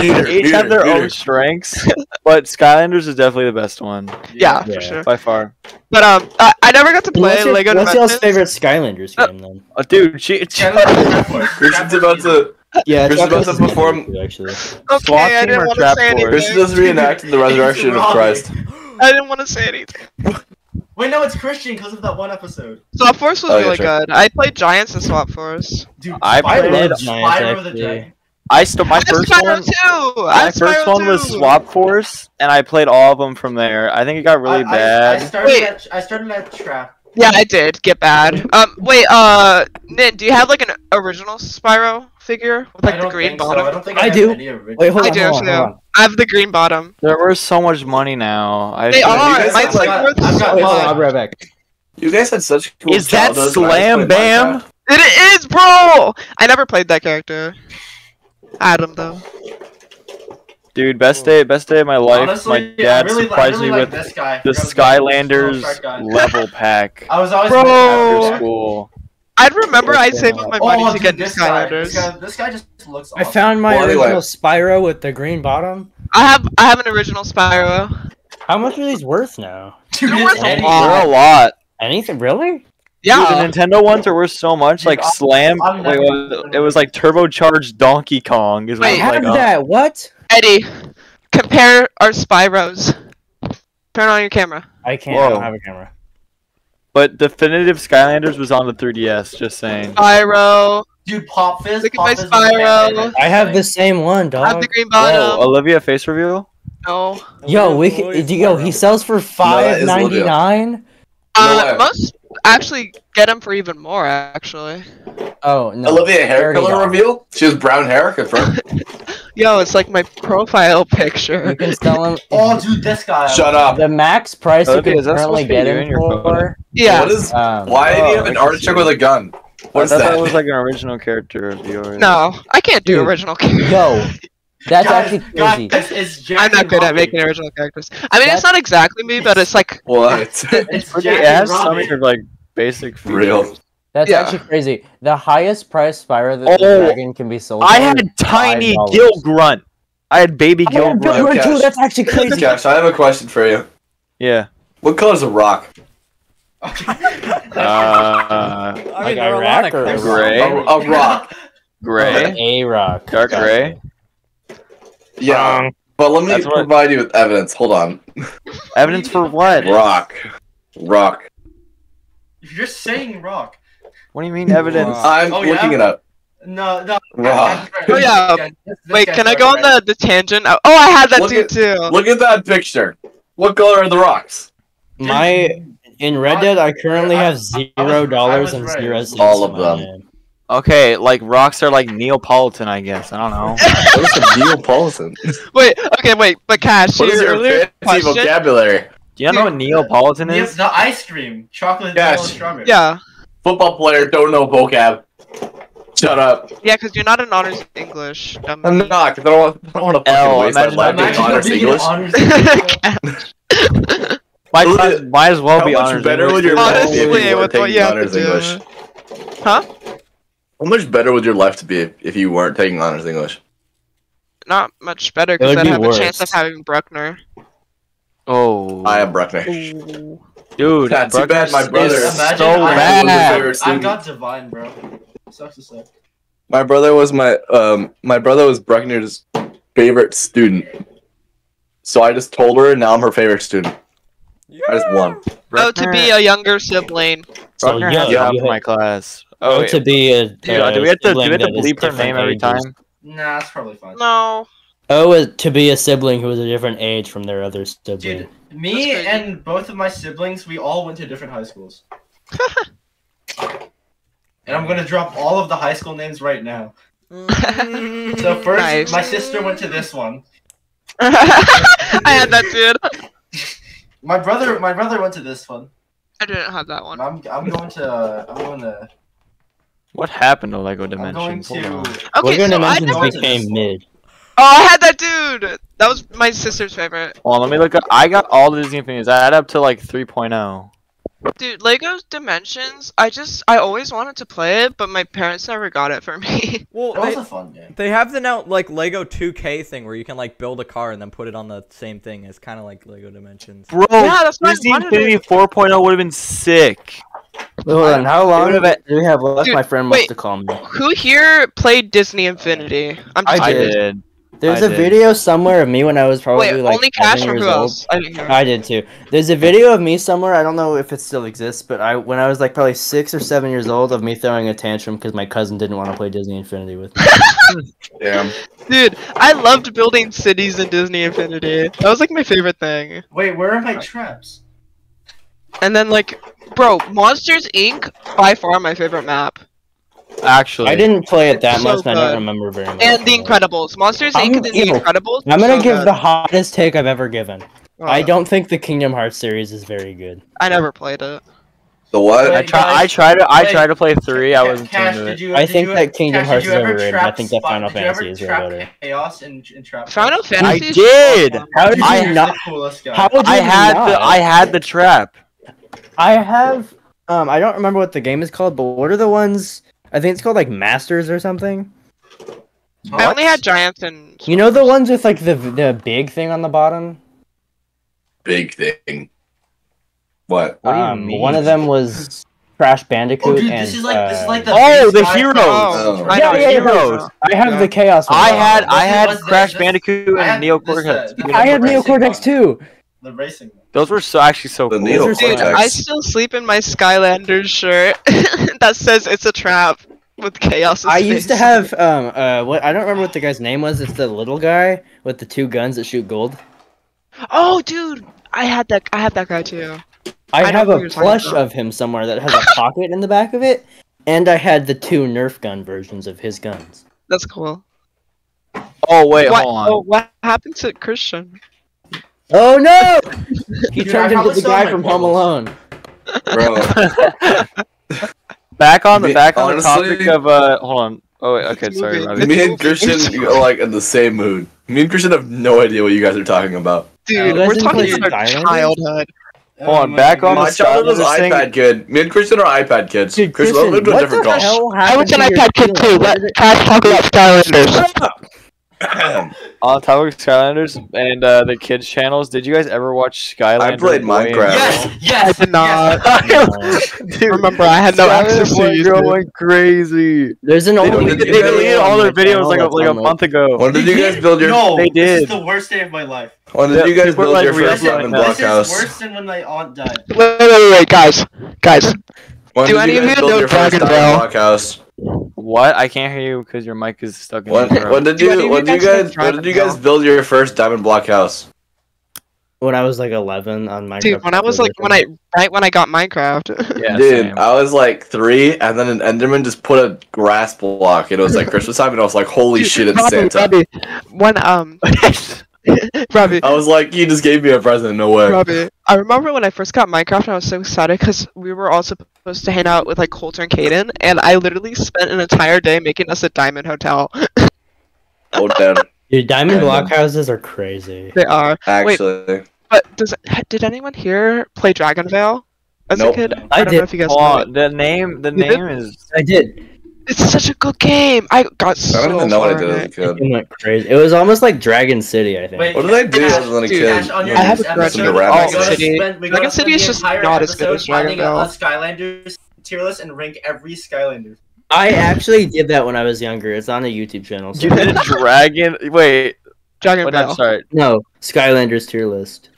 Peter, They each Peter, have their Peter. own strengths, but Skylanders is definitely the best one Yeah, Yeah. for sure. by far. But um, I, I never got to play What's, your, Lego what's Dimensions. y'all's favorite Skylanders Uh, game then? Oh, dude, she, she Skylanders Trap Force. Christian's Trap about to. Yeah, Chris is about to perform- actually. Okay, SWAT I didn't or want to Trap say Force? anything. Christian just reenacted the resurrection of Christ. I didn't want to say anything. Wait, no, it's Christian because of that one episode. Swap Force was Oh, really sure. good. I played Giants in Swap Force. Dude, I Spyro- played Giants, Spyro the actually. Dragon. I still my I first Spyro one. too. I My have first Spyro one was. Swap Force, and I played all of them from there. I think it got really I, I- bad. I, started Wait. at I started at Trap. Yeah, I did get bad. Um, wait, uh, Nin, do you have like an original Spyro figure with like the green think so. bottom? I don't think I I, have do. Any original. Wait, hold I do hold on, hold on. I have the green bottom. There was so much money now. I They are. like- guys Mine's like got- worth I've so got Wait, hold I'll be right back. You guys had such cool Is that childhoods when I Slam Bam? Minecraft. It is, bro. I never played that character. Adam though. Dude, best day, best day of my life. Honestly, my dad really, surprised really me like with this guy. the Forgot his name. Skylanders Star Trek guy. level pack I was always Bro. after Bro. school. I'd remember I'd save up my money Oh, to dude, get this guy, this guy, this guy just looks. I found my Well, anyway. original Spyro with the green bottom. I have I have an original Spyro. How much are these worth now? Dude, They're worth a lot. They're a lot. Anything really? Yeah. Dude, the Nintendo ones are worth so much. Dude, Like I'm- Slam, I'm wait, never- what- it was like turbocharged Donkey Kong. Is what Wait, it I was have like, uh, that. What? Eddie, compare our Spyros. Turn on your camera. I can't. I don't have a camera. But definitive Skylanders was on the 3DS. Just saying. Spyro. Dude, Pop Fizz. Look at my Fizz was a fan Spyro. I have the same one, I have the green Whoa. Olivia face reveal. No. Yo, we Boy, could, yo, he sells for five ninety nine. five is ninety nine. Uh, most actually get them for even more. Actually. Oh no, Olivia hair Thirty color dollars. reveal. She has brown hair. Confirmed. Yo, it's like my profile picture. You can sell them. Oh, dude, this guy. Shut up. The max price you can is that currently supposed to be get you him in your photo? for. Yeah. What is? Um, Why do Oh, you have an I artichoke with a gun? What is I thought that? that was like an original character of yours. No, I can't do Dude. original characters. Yo, that's Guys, actually crazy. guys, it's Jack I'm not and good at making original characters. I mean, That's- it's not exactly me, but it's like what? It's Pretty Jack ass. and Some of like basic Real. That's Yeah. actually crazy. The highest price Spyro that the Oh, dragon can be sold. I had tiny $5. Gill Grunt. I had baby I Gill had Grunt. Gill Grunt too. Cash. That's actually crazy. Cash, I have a question for you. Yeah. What color is a rock? Uh, I mean, Like they're a Iraq or- Gray. A, a rock. gray. A rock. Dark gray. Yeah. But let me That's what- provide you with evidence. Hold on. Evidence for what? Rock. Rock. You're just saying rock. What do you mean evidence? I'm Oh, yeah? looking it up. No, no. Rock. Oh, yeah. This- this wait, can I right, go on right. the, the tangent? Oh, oh, I had that Look dude at- too. Look at that picture. What color are the rocks? My in Red Dead, I currently I- have I was- zero dollars I and was right. zero cents. All of in my them. Name. Okay, like rocks are like Neapolitan, I guess. I don't know. What's a Neapolitan? Wait, okay, wait, but Cash, What is your your earlier fancy question. vocabulary? Do you know what Neapolitan The, is? the ice cream, chocolate Yes. vanilla strawberry. Yeah, Football player don't know vocab. Shut up. yeah, because you're not an honors English. I'm dummy. not. 'cause I don't want. I don't want to fucking L, waste my imagine life that being honors being English. an honors Might, Look might as well How be much honors better English. would your life be if Honestly, you with what taking you have to honors do. English? Huh? How much better would your life to be if you weren't taking honors English? Not much better because I'd be have a chance of having Bruckner. Oh, I am Bruckner. dude. Yeah, too bad my brother is is Imagine so I- was your bad. I student. got divine, bro. Sucks to suck. My brother was my um my brother was Bruckner's favorite student. So I just told her and now I'm her favorite student. I just won. Oh, to be a younger sibling. So Bruckner yeah, has yeah, half you of my class. Oh, Oh, wait, to be a dude, uh, do we have to do we have to bleep her name every time? Nah, it's probably fine. No. Oh, uh, to be a sibling who was a different age from their other sibling. Dude, me and both of my siblings, we all went to different high schools. and I'm gonna drop all of the high school names right now. So first, Nice. my sister went to this one. I had that dude. My brother, my brother went to this one. I didn't have that one. I'm, I'm going to, uh, I'm going to, What happened to Lego I'm Dimensions? To. Okay, Lego so I Dimensions never. going became mid. Oh, I had that dude. That was my sister's favorite. Hold on, let me look up. I got all the Disney Infinities. I add up to like oh. 3.0. Dude, Lego Dimensions. I just, I always wanted to play it, but my parents never got it for me. Well, That was they, a fun game. they have the now like Lego 2K thing where you can like build a car and then put it on the same thing. It's kind of like Lego Dimensions. Bro, Yeah, that's what I Disney wanted Infinity it. 4.0 would have been sick. Hold on, how long would've been- do we have left? Dude, My friend wait. wants to call me. Who here played Disney Infinity? I'm just I I did. There's I a did. video somewhere of me when I was probably Wait, like only Cash seven or who old. else? I didn't. I did too. There's a video of me somewhere. I don't know if it still exists, but I when I was like probably six or seven years old of me throwing a tantrum because my cousin didn't want to play Disney Infinity with me. Damn. Dude, I loved building cities in Disney Infinity. That was like my favorite thing. Wait, where are my traps? And then like, bro, Monsters Inc. by far my favorite map, Actually, I didn't play it that So much, and I don't remember very much. and The. Incredibles. Monsters I'm- Inc. and The Incredibles. I'm gonna so give good. the hottest take I've ever given. Oh. I Oh, don't think the Kingdom Hearts series is very good. I never played it. The what? I Wait, try. I tried to. I wait. tried to play three. I wasn't Cash, into it. you, I think you, that Kingdom Cash, Hearts is ever overrated. I think that Final did Fantasy is way trap better. Chaos in, in trap. Final Fantasy. I did. How did You're you the not? guy. How did I you had not? the. I had the trap. I have. Um, I don't remember what the game is called, but what are the ones? I think it's called like Masters or something. I only had Giants and. You know the ones with like the the big thing on the bottom. Big thing. What? What do you um, mean? One of them was Crash Bandicoot Oh, dude, and. this is like this is like the. uh, Oh, the heroes. Oh. I Yeah, yeah, yeah, Heroes. I have the Chaos one. I had. I had Crash this- Bandicoot I and Neo Cortex. I had Neo Cortex too. The racing. one. Those were so actually so The cool. Neo Dude, I still sleep in my Skylanders shirt that says it's a trap with chaos. I used to have um uh what I don't remember what the guy's name was. It's the little guy with the two guns that shoot gold. Oh, dude, I had that. I had that guy too. I, I have a plush of him somewhere that has a pocket in the back of it, and I had the two Nerf gun versions of his guns. That's cool. Oh wait, what, hold on. oh, what happened to Christian? Oh no! He Dude, turned into the guy from Home. Alone. Bro. back on the Me- back on honestly- the topic of uh. Hold on. Oh wait. Okay. Sorry. Robbie. Me and Christian are like in the same mood. Me and Christian have no idea what you guys are talking about. Dude, You we're talking about our Skylanders? childhood. Hold on, back my on God. My the childhood was Skylanders thing- iPad kid. Me and Christian are iPad kids. Dude, Christian, Christian, let's a what different the call. hell I happened was an iPad kid too. Where Let did it- Cash talk about Skylanders. On topic of Skylanders and uh, the kids channels. Did you guys ever watch Skylanders? I played Minecraft. Yes, yes. I did not. Dude, Remember, I had no Skylanders access Boy to and Girl YouTube. went crazy. There's an They old deleted, did they deleted all their videos like a, like a month ago. When did you guys build your No, They This did. is the worst day of my life. When did Yeah, you guys people build like your real first like diamond that. block This is worse than when my aunt died. Wait, wait, wait, wait, guys, guys. When Do did any you of you build know your first Dragon diamond Ball? block house? What? I can't hear you because your mic is stuck in When, your throat. when did you of when did you guys know when did you guys build your first diamond block house? when I was like 11 on Minecraft. Dude, when I was like, when I right when I got Minecraft. Yeah, Dude, same. I was like three, and then an Enderman just put a grass block. and It was like Christmas time, and I was like, "Holy Dude, shit, it's Robbie, Santa!" Robbie, when um, Robbie, I was like, "You just gave me a present, no way." Robbie, I remember when I first got Minecraft, and I was so excited because we were all supposed to hang out with like Coulter and Caden, and I literally spent an entire day making us a diamond hotel. Oh damn, Dude, diamond Yeah, block houses are crazy. They are. actually, Wait, But does did anyone here play DragonVale as Nope. a kid? I don't know did. if you guys Hold know. the name, the You did? name is. I did. It's such a good game. I got so I don't even know what I did as a it. kid. It went crazy. It was almost like Dragon City, I think. Wait, What did I do Ash, other than a dude, kid? Ash, on your I have a grudge episode, Dragon gotta City. spend- we Dragon gotta City is the just entire not as good as Dragon Ball. Skylanders tier list and rank every Skylander. I actually did that when I was younger. It's on a YouTube channel. so- You did a dragon. Wait. Dragon What, I'm sorry. No, Skylanders tier list.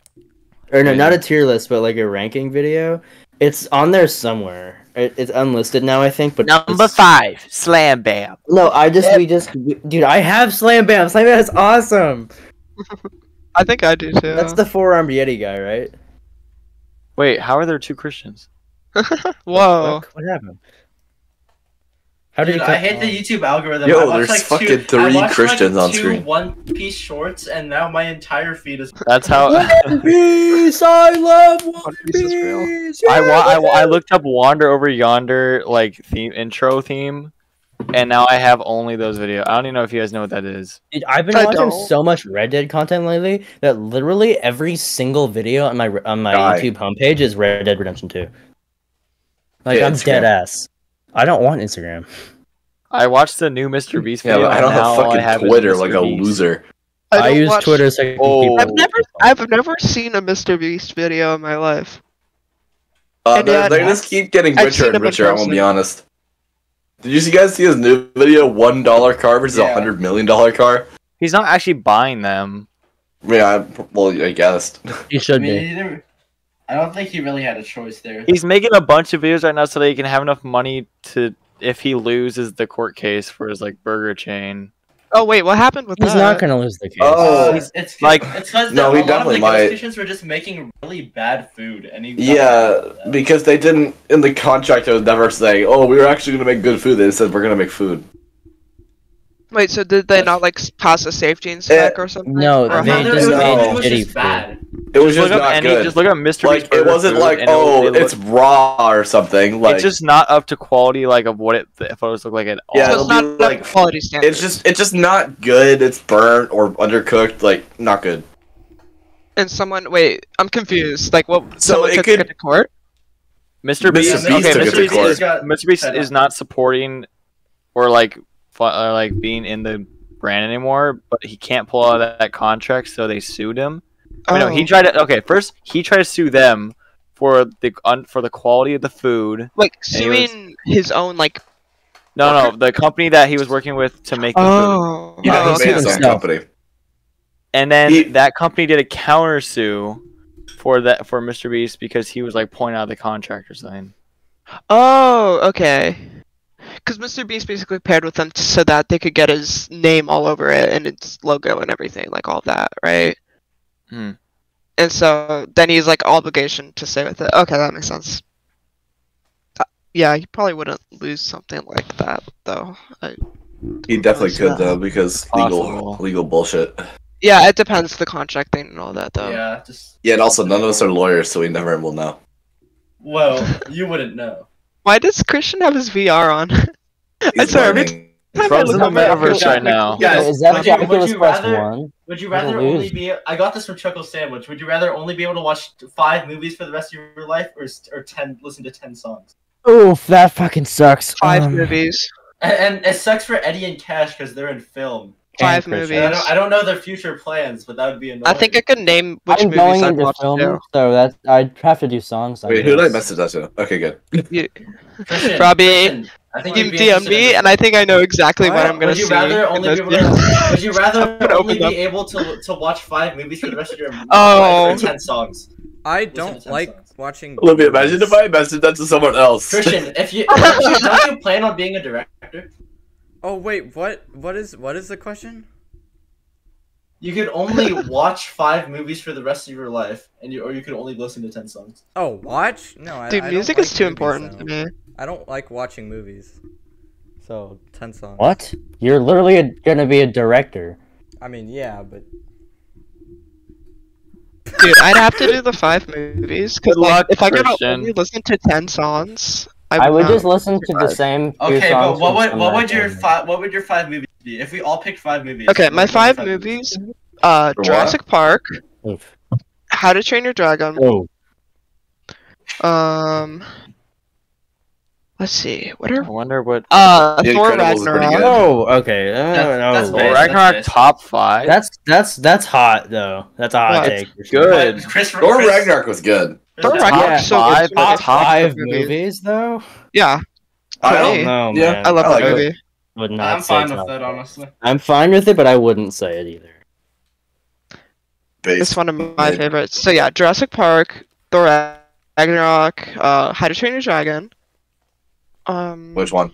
Or no, not a tier list, but like a ranking video. It's on there somewhere. It, it's unlisted now, I think. But Number it's- five, Slam Bam. No, I just we just dude. I have Slam Bam. Slam Bam is awesome. I think I do too. That's the four armed Yeti guy, right? Wait, how are there two Christians? Whoa. Fuck, What happened? How did Dude, he I hate the YouTube algorithm. Yo, watched, there's like, fucking two, three watched, Christians like, on two screen. One Piece shorts, and now my entire feed is. That's how. One Piece, I love One One Piece is I, wa- I, I looked up Wander Over Yonder like theme intro theme, and now I have only those videos. I don't even know if you guys know what that is. Dude, I've been I watching don't. so much Red Dead content lately that literally every single video on my on my Die. YouTube homepage is Red Dead Redemption 2. Like Yeah, I'm Instagram. dead ass. I don't want Instagram. I watched the new Mr. Beast Yeah, video. but I don't have all fucking have Twitter like a Beast. loser. I, don't use watch- Twitter so I can Oh. keep I've never, I've never seen a Mr. Beast video in my life. Uh, they they just keep getting richer and richer. I won't person. be honest. Did you guys see his new video? One dollar car versus a Yeah. hundred million dollar car. He's not actually buying them. Yeah, I, well, I guessed. You I should mean, be. He didn't- I don't think he really had a choice there. He's making a bunch of videos right now so that he can have enough money to, if he loses the court case for his like burger chain. Oh wait, what happened with He's that? not gonna lose the case. Oh, Uh, he's- it's like- like it's because No, no, he a lot of definitely the might. ghost stations were just making really bad food, and he got Yeah, away with that. because they didn't in the contract. It was never saying, "Oh, we were actually going to make good food." They said, "We're going to make food." Wait, so did they not like s- pass a safety inspect or something? no, Or they how- No, no, just it was, made it was shitty just food. bad. It was just, just not any, good. just look up Mr. like Beast it wasn't like, and it will- "Oh, it it's look- raw" or something. Like it's just not up to quality like of what it the photos look like at all. Yeah, so it's not be up like- to quality standards. it's just it's just not good. It's burnt or undercooked. Like not good. and someone wait, I'm confused. Like what? So someone it took could- it to court? Mr. Mr. Beast, Beast okay, Mr. Beast is Mr. Beast is not supporting or like or uh, like being in the brand anymore, but he can't pull out of that contract, so they sued him. I mean, no, he Oh. tried to. Okay, first he tried to sue them for the un, for the quality of the food. like and he was- suing his own like. No, no, the company that he was working with to make the food, Oh. Yeah, Oh, he made his own company. and then He- that company did a counter sue for that for Mr. Beast because he was like pointing out the contract or something. Oh, okay. Because Mr. Beast basically paired with them so that they could get his name all over it and its logo and everything, like all that, right? Hmm. And so then he's like obligation to stay with it. Okay, that makes sense. Uh, yeah, he probably wouldn't lose something like that though. I, He definitely could enough. though because legal Possible. legal bullshit. yeah, it depends the contract thing and all that though. Yeah, just Yeah, and also none of us are lawyers, so we never will know. well, you wouldn't know. Why does Christian have his VR on? I He's swear every learning. I Rob's in the up at- metaverse right now. Guys, is that would the you- would Oculus you rather- one? Would you That'll rather lose. only be? I got this from Chuckle Sandwich. Would you rather only be able to watch five movies for the rest of your life, or or ten listen to ten songs? Oof, that fucking sucks. five Um, movies. And, and it sucks for Eddie and Cash because they're in film. Five Christian. movies. I don't, I don't know their future plans, but that would be annoying. I think I could name which I'm movies going I'd into watch film, too. so that I'd have to do songs. I Wait, who did I message that to? Okay, good. Christian, Robbie, Christian, I think You you'd be DM interested in me, this. and I think I know exactly what What? I'm gonna would you see. rather only those be able to, would you rather only be able to to watch five movies for the rest of your Oh. life or ten songs? I don't like songs. watching. Olivia, imagine if I messaged that to someone else. Christian, if you don't you, plan on being a director? Oh wait, what? What is? What is the question? You could only watch five movies for the rest of your life, and you or you could only listen to ten songs. Oh, watch? No, I, Dude, I don't music like is too movies, important though. to me. I don't like watching movies. So ten songs. What? You're literally a, gonna be a director. I mean, yeah, but Dude, I'd have to do the five movies because like, luck, if I could only listen to ten songs, I, I would not. just listen to the same. two Okay, but what would what would your five what would your five movies be? If we all picked five movies. Okay, my would five movies: uh, For what? Jurassic Park, Oof. How to Train Your Dragon, Oh, um, let's see. What I wonder what. uh The Thor Incredibles is pretty Ragnarok? Oh, okay. Uh, That's- that's Thor base, Ragnarok top five. That's that's that's hot though. That's a hot What? take. for sure. good. Chris, Thor Chris- Ragnarok was good. Thor Ragnarok Yeah, so five. Top top five movies. movies though. Yeah, I For I me. don't know, Yeah. man. I love I that like it. movie. Would not I'm say fine top with that, honestly. I'm fine with it, but I wouldn't say it either. Base. It's one of my favorites. So yeah, Jurassic Park, Thor Ragnarok, uh, How to Train Your Dragon. Um, Which one?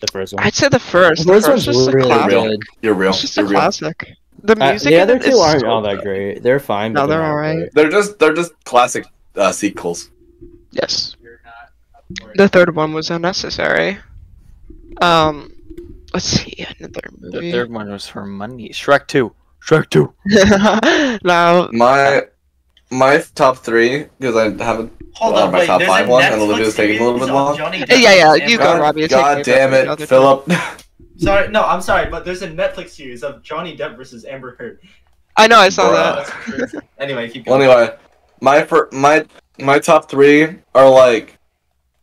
The first one. I'd say the first. The The first first one's is a really classic. real. good. You're real. It's just a You're real. classic. The Uh, music. the other two is aren't so all that great. They're fine. No, but they're alright. great. They're just they're just classic uh, sequels. Yes. The third one was unnecessary. Um, let's see another movie. The third one was for money. Shrek two. Shrek two. now, My my top three because I haven't. Hold Well, on, my wait. top five a one, and Netflix Olivia's taking a little bit long. Johnny Yeah, yeah, you and go, Amber- Robbie. Take God damn back to the other it, Philip. Sorry, no, I'm sorry, but there's a Netflix series of Johnny Depp versus Amber Heard. I know, I saw Bruh. that. Anyway, keep Well, going. anyway, my fir- my my top three are like,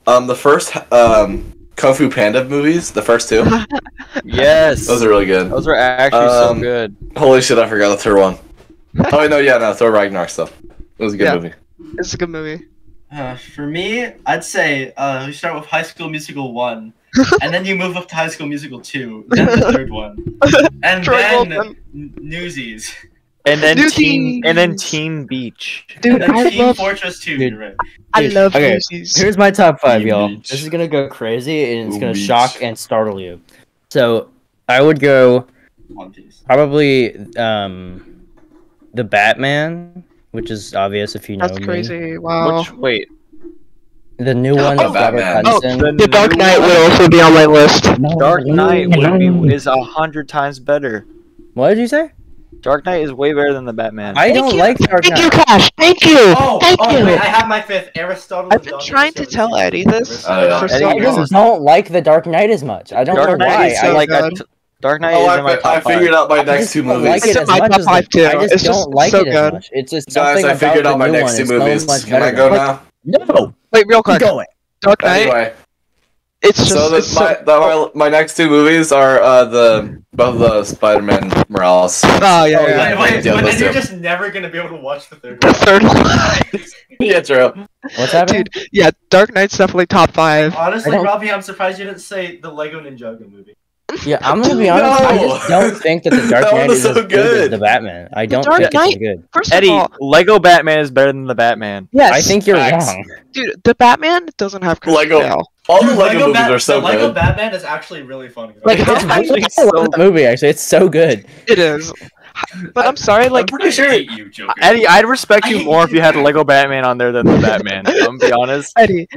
um, the first um Kung Fu Panda movies, the first two. Yes. Those are really good. Those are actually so Um, good. Holy shit, I forgot the third one. Oh wait, no, yeah, no, Thor Ragnarok stuff. It was a good Yeah. movie. It's a good movie. Uh, for me, I'd say uh, we start with High School Musical 1, and then you move up to High School Musical 2, then the third one, and Troy then Bolton. Newsies, And then New Teen and then Teens. Teen Beach. and Dude, then I Team love, Fortress 2, Dude. you're right. I Dude, love okay, Newsies. Here's my top five, Team y'all. Beach. This is gonna go crazy and it's Ooh, gonna Beach. shock and startle you. So, I would go probably um, the Batman, which is obvious if you know That's me. crazy. Wow. Which wait. The new one Oh, with Robert Batman. Oh, Pattinson. The Dark Knight one- will also be on my list. Dark Knight would be is a hundred times better. What did you say? Dark Knight is way better than the Batman. I don't you. like Dark Thank you, Knight. Cash. Thank you. Oh, oh Thank oh you. wait, I have my fifth. Aristotle. I've been trying to tell Eddie this Oh, yeah. for Eddie, so I you long. just don't like the Dark Knight as much. I don't Dark know Knight why. is I like a good. t- Dark Knight Oh, is I, in my fi- I figured out my next two don't movies. like It's it in as my top five, too. I just don't like it as good. much. It's just Guys, I figured out my next two movies. Can I go now? No, Wait, real quick. keep going. Dark Knight. Anyway, It's just. so, the, it's so- my, the, my my next two movies are uh the both the Spider-Man Morales. Oh yeah, Wait, yeah. wait, Yeah, but those then you're just never gonna be able to watch the third The one. third one. yeah, true. What's happening? Dude, yeah, Dark Knight's definitely top five. Honestly, Robbie, I'm surprised you didn't say the Lego Ninjago movie. Yeah, I'm gonna be honest. I just don't think that the Dark That Knight is so as good. as the Batman. I don't Dark think Knight- it's good. First Eddie, of all, Lego Batman is better than the Batman. yes, I think you're facts. wrong. dude, the Batman doesn't have Christian Lego- Bale. All the Dude, Lego, movies Bat- are so the Lego good. Batman is actually really funny. Like, It's how- actually it's I love so- that movie. Actually, it's so good. It is. But I'm sorry, like, I'm pretty sure. hate you, Joker. Eddie, I'd respect you hate more if you. you had Lego Batman on there than the Batman. I'm gonna be honest. Eddie,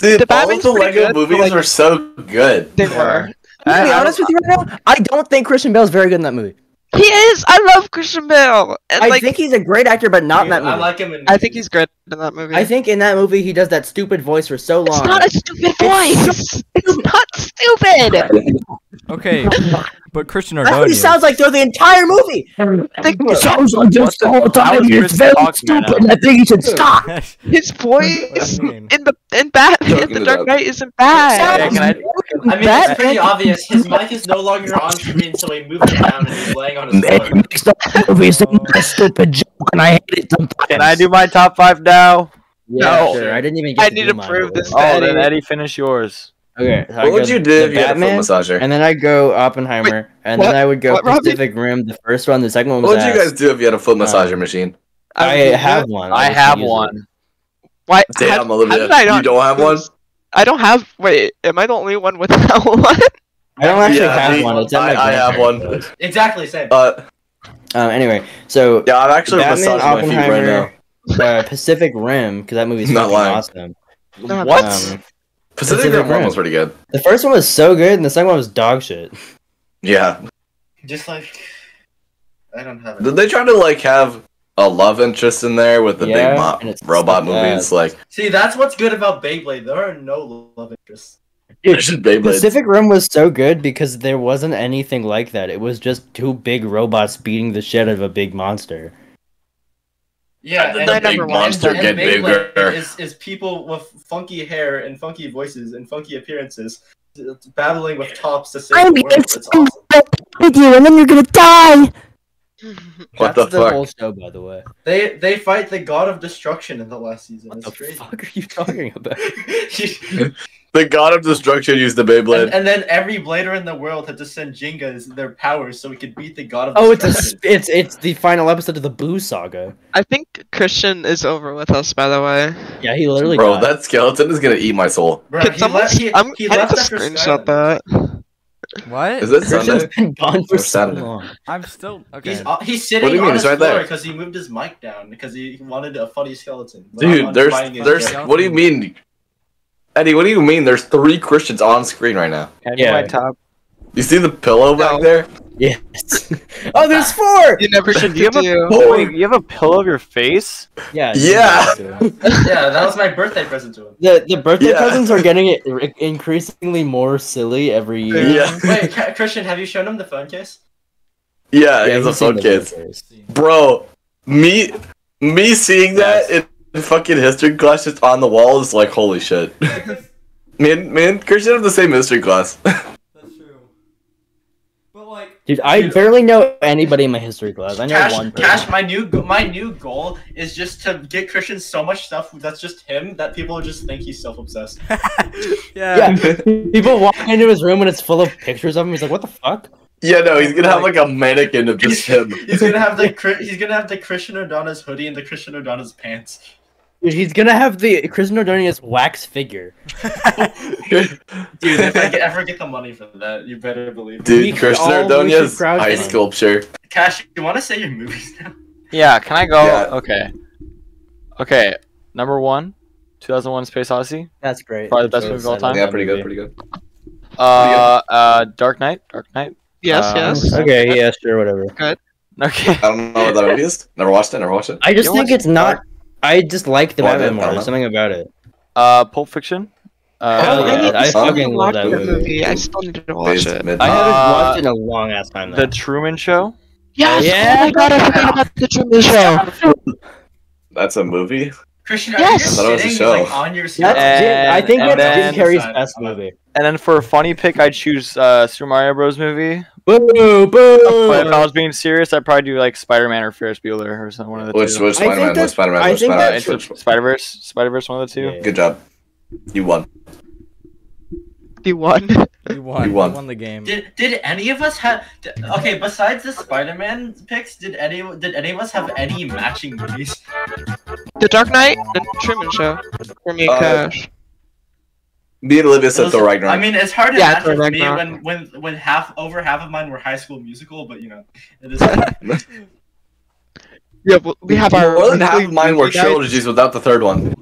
Dude, The all of Batman's the Lego good, movies like- are so good. they were. To I- be I honest don't- with you right now, I don't think Christian Bale's very good in that movie. He is. I love Christian Bale, and I like, think he's a great actor, but not in that movie. I like him in. I think he's great in that movie. I think in that movie he does that stupid voice for so long. it's not a stupid voice. It's not stupid. Okay, but Christian That's what Argonian. he sounds like through the entire movie. Like, sounds like this the whole time. is It's Chris very stupid. I think you should stop. his voice What do you mean? in the in Batman, Talking the Dark up. Knight isn't bad. Yeah, can I- I mean, That- it's pretty obvious. His mic is no longer on screen, so he moved it down and he's laying on his It foot. makes the movie seem like a stupid joke, and I hate it sometimes. Can I do my top five now? Yeah, No. sure. I didn't even get I to need to prove this. Oh, then Eddie. Eddie, finish yours. Okay. so I What would go you do the if you had a foot massager? And then I go Oppenheimer, and what? then I would go What, Robbie? Pacific Rim. The first one, the second one was. What would you guys do if you had a foot Uh, massager machine? I would have one. I just have use it. one. Why? Damn, how, how Olivia, did I you don't have one? I don't have. Wait, am I the only one without one? I don't actually Yeah, have me- one. It's I, my I have grandparents' one. Exactly same. Uh, Um, anyway, so yeah, I'm actually Batman, massaging my feet right now. Oppenheimer, uh, Pacific Rim, because that movie's Not fucking lying. awesome. No, What? Um, Pacific Pacific Rim one was pretty good. the first one was so good, and the second one was dog shit. Yeah. Just like I don't have it. Did they try to like have a love interest in there with the Yeah, big mo- robot so movies? Like, See, that's what's good about Beyblade. There are no love interests. Beyblade. Pacific Rim was so good because there wasn't anything like that. It was just two big robots beating the shit out of a big monster. Yeah, The and, big monster get bigger. Is, is people with funky hair and funky voices and funky appearances battling with tops to save I'm the gonna world. It's awesome. with you, and then you're gonna die. What That's the the fuck? whole show, by the way. They they fight the god of destruction in the last season. What it's the crazy. fuck are you talking about? The god of destruction used the and, Beyblade. and then every blader in the world had to send Jingas their powers so we could beat the god of Oh, it's a, it's it's the final episode of the Buu Saga. I think Christian is over with us, by the way. Yeah, he literally. Bro, died. that skeleton is gonna eat my soul. Bro, Can he someone? left, he, I'm. he left after screenshot Skylanders. that. What? Is it Christian's Sunday? been gone for so Saturday? long. I'm still okay. He's uh, he's sitting do you mean? on It's his right floor because he moved his mic down because he wanted a funny skeleton. Dude, there's there's hair. what do you mean? Eddie, what do you mean? There's three Christians on screen right now. Can Yeah. my top? You see the pillow back there? Yes. oh, there's four. You never should do you have a do. Oh, wait, you have a pillow of your face? Yeah. Yeah. yeah, that was my birthday present to him. The the birthday Yeah. presents are getting it increasingly more silly every year. Yeah. Wait, Christian, have you shown him the phone case? Yeah, Yeah, it's a phone the case. Bro, me me seeing that in fucking history class just on the wall is like holy shit. me and me and Christian have the same history class. That's true. But like, Dude, I barely know anybody in my history class. I know Cash, one person. Cash, my new my new goal is just to get Christian so much stuff that's just him that people just think he's self obsessed. yeah. Yeah, people walk into his room and it's full of pictures of him. He's like, "What the fuck?" yeah, no, he's gonna have like a mannequin of just him. He's gonna have the Chri- he's gonna have the Christian O'Donnell's hoodie and the Christian O'Donnell's pants. Dude, he's gonna have the Chris O'Donnell's wax figure. Dude, if I get, ever get the money for that, you better believe it. Dude, We Christian all- we Ordonez should crowd ice sculpture. Cash, you want to say your movies now? Yeah, can I go? Yeah. Okay. Okay, number one, 2001 Space Odyssey. That's great. Probably the best so movie of all time. Yeah, pretty good, pretty good. Uh, uh, Dark Knight. Dark Knight. Yes, Uh, yes. Okay, yeah, sure, whatever. Good. Okay. I don't know what that movie is. Never watched it. Never watched it. I just You think it's not. I just like the I Batman more. There's know. something about it. Uh, Pulp Fiction. Uh, Oh, I yeah, need to I fucking love watch that the movie. I still need to watch Phase it. I haven't Uh, watched it in a long ass time. The Truman Show. Yes. Yeah. Oh my god, I forgot about the Truman Show. That's a movie. Christian, are Yes! you just was a sitting show. like on your seat? That's Jim, I think And that's then- Jim Carrey's Side. best movie. And then for a funny pick, I'd choose uh, Super Mario Bros. movie. Boo boo. But if I was being serious, I'd probably do like Spider-Man or Ferris Bueller or something. One of the Which two. which Spider Man? Which Spider Man? I Which think Spider that- Man? Spider-Verse. Spider-Verse, one of the two. Yeah. Good job. You won. You won. You won. You won. You won the game. Did did any of us have? d- Okay, besides the Spider-Man picks, did any did any of us have any matching movies? The Dark Knight and Truman Show for me, Uh, Cash. Me and Olivia said Those- Thor Ragnarok. I mean, it's hard to Yeah, match Thor with me Ragnarok. when when when half over half of mine were High School Musical, but you know, it is. Yeah, well, we have our more than half weekly of mine were trilogies without the third one.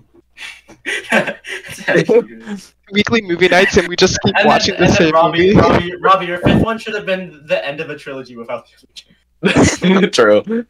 It's actually good. weekly movie nights, and we just keep And then- watching the and then same Robbie, movie. Robbie, Robbie, your fifth one should have been the end of a trilogy without the True.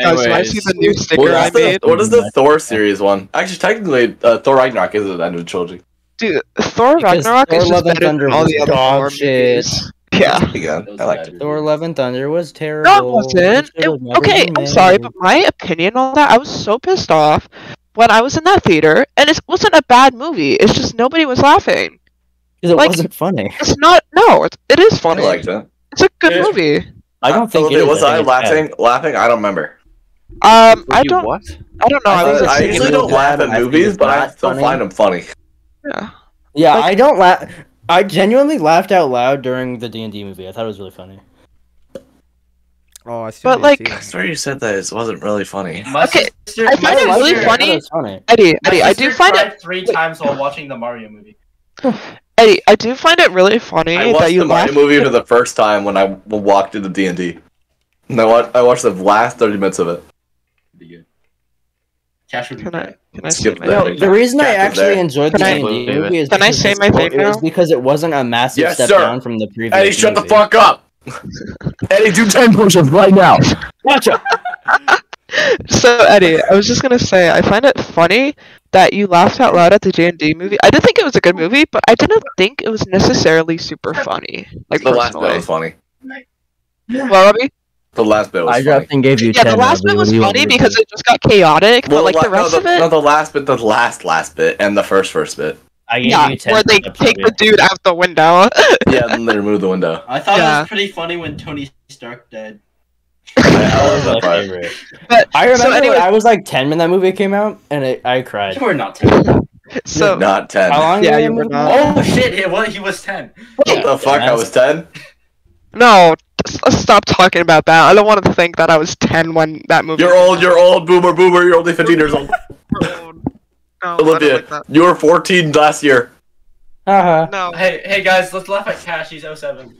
Guys, do I see the new sticker What I the, made? what is the Thor series one? Actually, technically, uh, Thor Ragnarok is the end of the trilogy. Dude, Thor Because Ragnarok Thor is just better than all the other Thor shit. movies. Yeah. Again, I liked it. Thor: Love and Thunder was terrible. No, it wasn't. It It- okay, I'm sorry, but my opinion on that, I was so pissed off when I was in that theater, and it wasn't a bad movie. It's just nobody was laughing. 'Cause it like- wasn't funny. It's not. No, it's, it is funny. I funny. liked it. It's a good Yeah. movie. I don't think Olivia, it is. was I think it's bad. laughing? Laughing? I don't remember. Um, I don't. What? I don't know. I, I, was I usually don't laugh at movies, but I not still funny. find them funny. yeah. Yeah, Like- I don't laugh. I genuinely laughed out loud during the D and D movie. I thought it was really funny. Oh, I see. But, like- you're I swear you said that it wasn't really funny. My Okay, sister, I find it really sister- funny- funny. Eddie, my Eddie, I do find it. cried three times while watching the Mario movie. Eddie, I do find it really funny I that watched you the Mario movie for the first time when I walked into D and D. And I watched, I watched the last thirty minutes of it. Pretty good. Cash would be Can I? Can I Skip say my that. No, the reason I actually enjoyed the Can I- D and D movie is Can I because say my thing it was now? because it wasn't a massive Yes, step sir. down from the previous. Eddie, shut the fuck up! Eddie, do ten push-ups right now. Watch Gotcha. So Eddie, I was just gonna say I find it funny that you laughed out loud at the J and D movie. I did think it was a good movie, but I didn't think it was necessarily super funny. Like The last bit personally. was funny. Well, Robbie, The last bit was I funny. dropped and gave you Yeah, 10. the last bit was do you want funny because it just got chaotic, Well, but like la- the rest no, of the, it, no, the last bit, the last last bit, and the first first bit. I gave yeah, you 10. where they steps, take the dude out the window. Yeah, and then they remove the window. I thought it was pretty funny when Tony Stark died. I, I that My part. favorite. but I remember so anyway, when I was like 10 when that movie came out, and it, I cried. You were not ten. so Not ten. How long Yeah, you were not. Oh shit! He was, he was ten. What the fuck? I was ten. no, s- stop talking about that. I don't want to think that I was ten when that movie. You're old. You're old. Boomer. Boomer. You're only 15 years old. No, Olivia, like you were 14 last year. Uh-huh. No, Hey, hey guys, let's laugh at Cash. He's 07.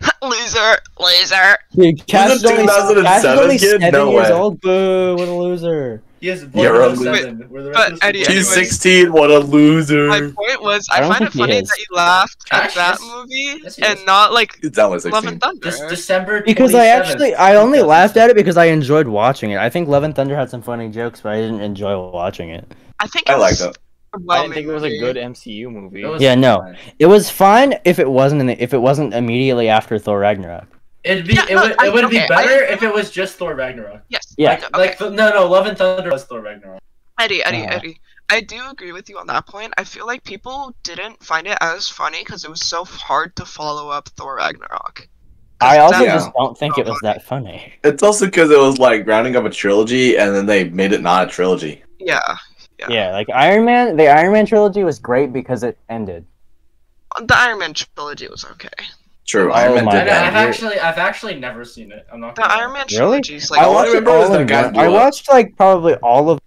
loser, loser. Dude, Cash Was is it only, Cash is only kid? 7 No years way. old. Boo, what a loser. He is born You're a 07. Where but Eddie. He's 16. What a loser. My point was, I I, find it funny that you laughed at that that is- movie Yes, and not like that was with Love 16. and Thunder. This December. Because I actually, I only laughed at it because I enjoyed watching it. I think Love and Thunder had some funny jokes, but I didn't enjoy watching it. I think I it liked was it. a I didn't think it was a good MCU movie. It was Yeah, no. fine. It was fine if it wasn't in the, if it wasn't immediately after Thor Ragnarok. It'd be Yeah, it no, would I- it would be okay, better I- if it was just Thor Ragnarok. Yes. Yeah. Like like no no Love and Thunder was Thor Ragnarok. Eddie, Eddie, Uh-huh. Eddie. I do agree with you on that point. I feel like people didn't find it as funny because it was so hard to follow up Thor Ragnarok. 'Cause I also Yeah. just don't think so it was that funny. It's also because it was like rounding up a trilogy, and then they made it not a trilogy. Yeah. Yeah. Yeah. like Iron Man, the Iron Man trilogy was great because it ended. The Iron Man trilogy was okay. True. Oh Iron Man did I, God, that. I've actually I've actually never seen it. I'm not. The gonna Iron lie. Man Really? trilogy's like I I watched remember all is that in guy I watched like probably all of.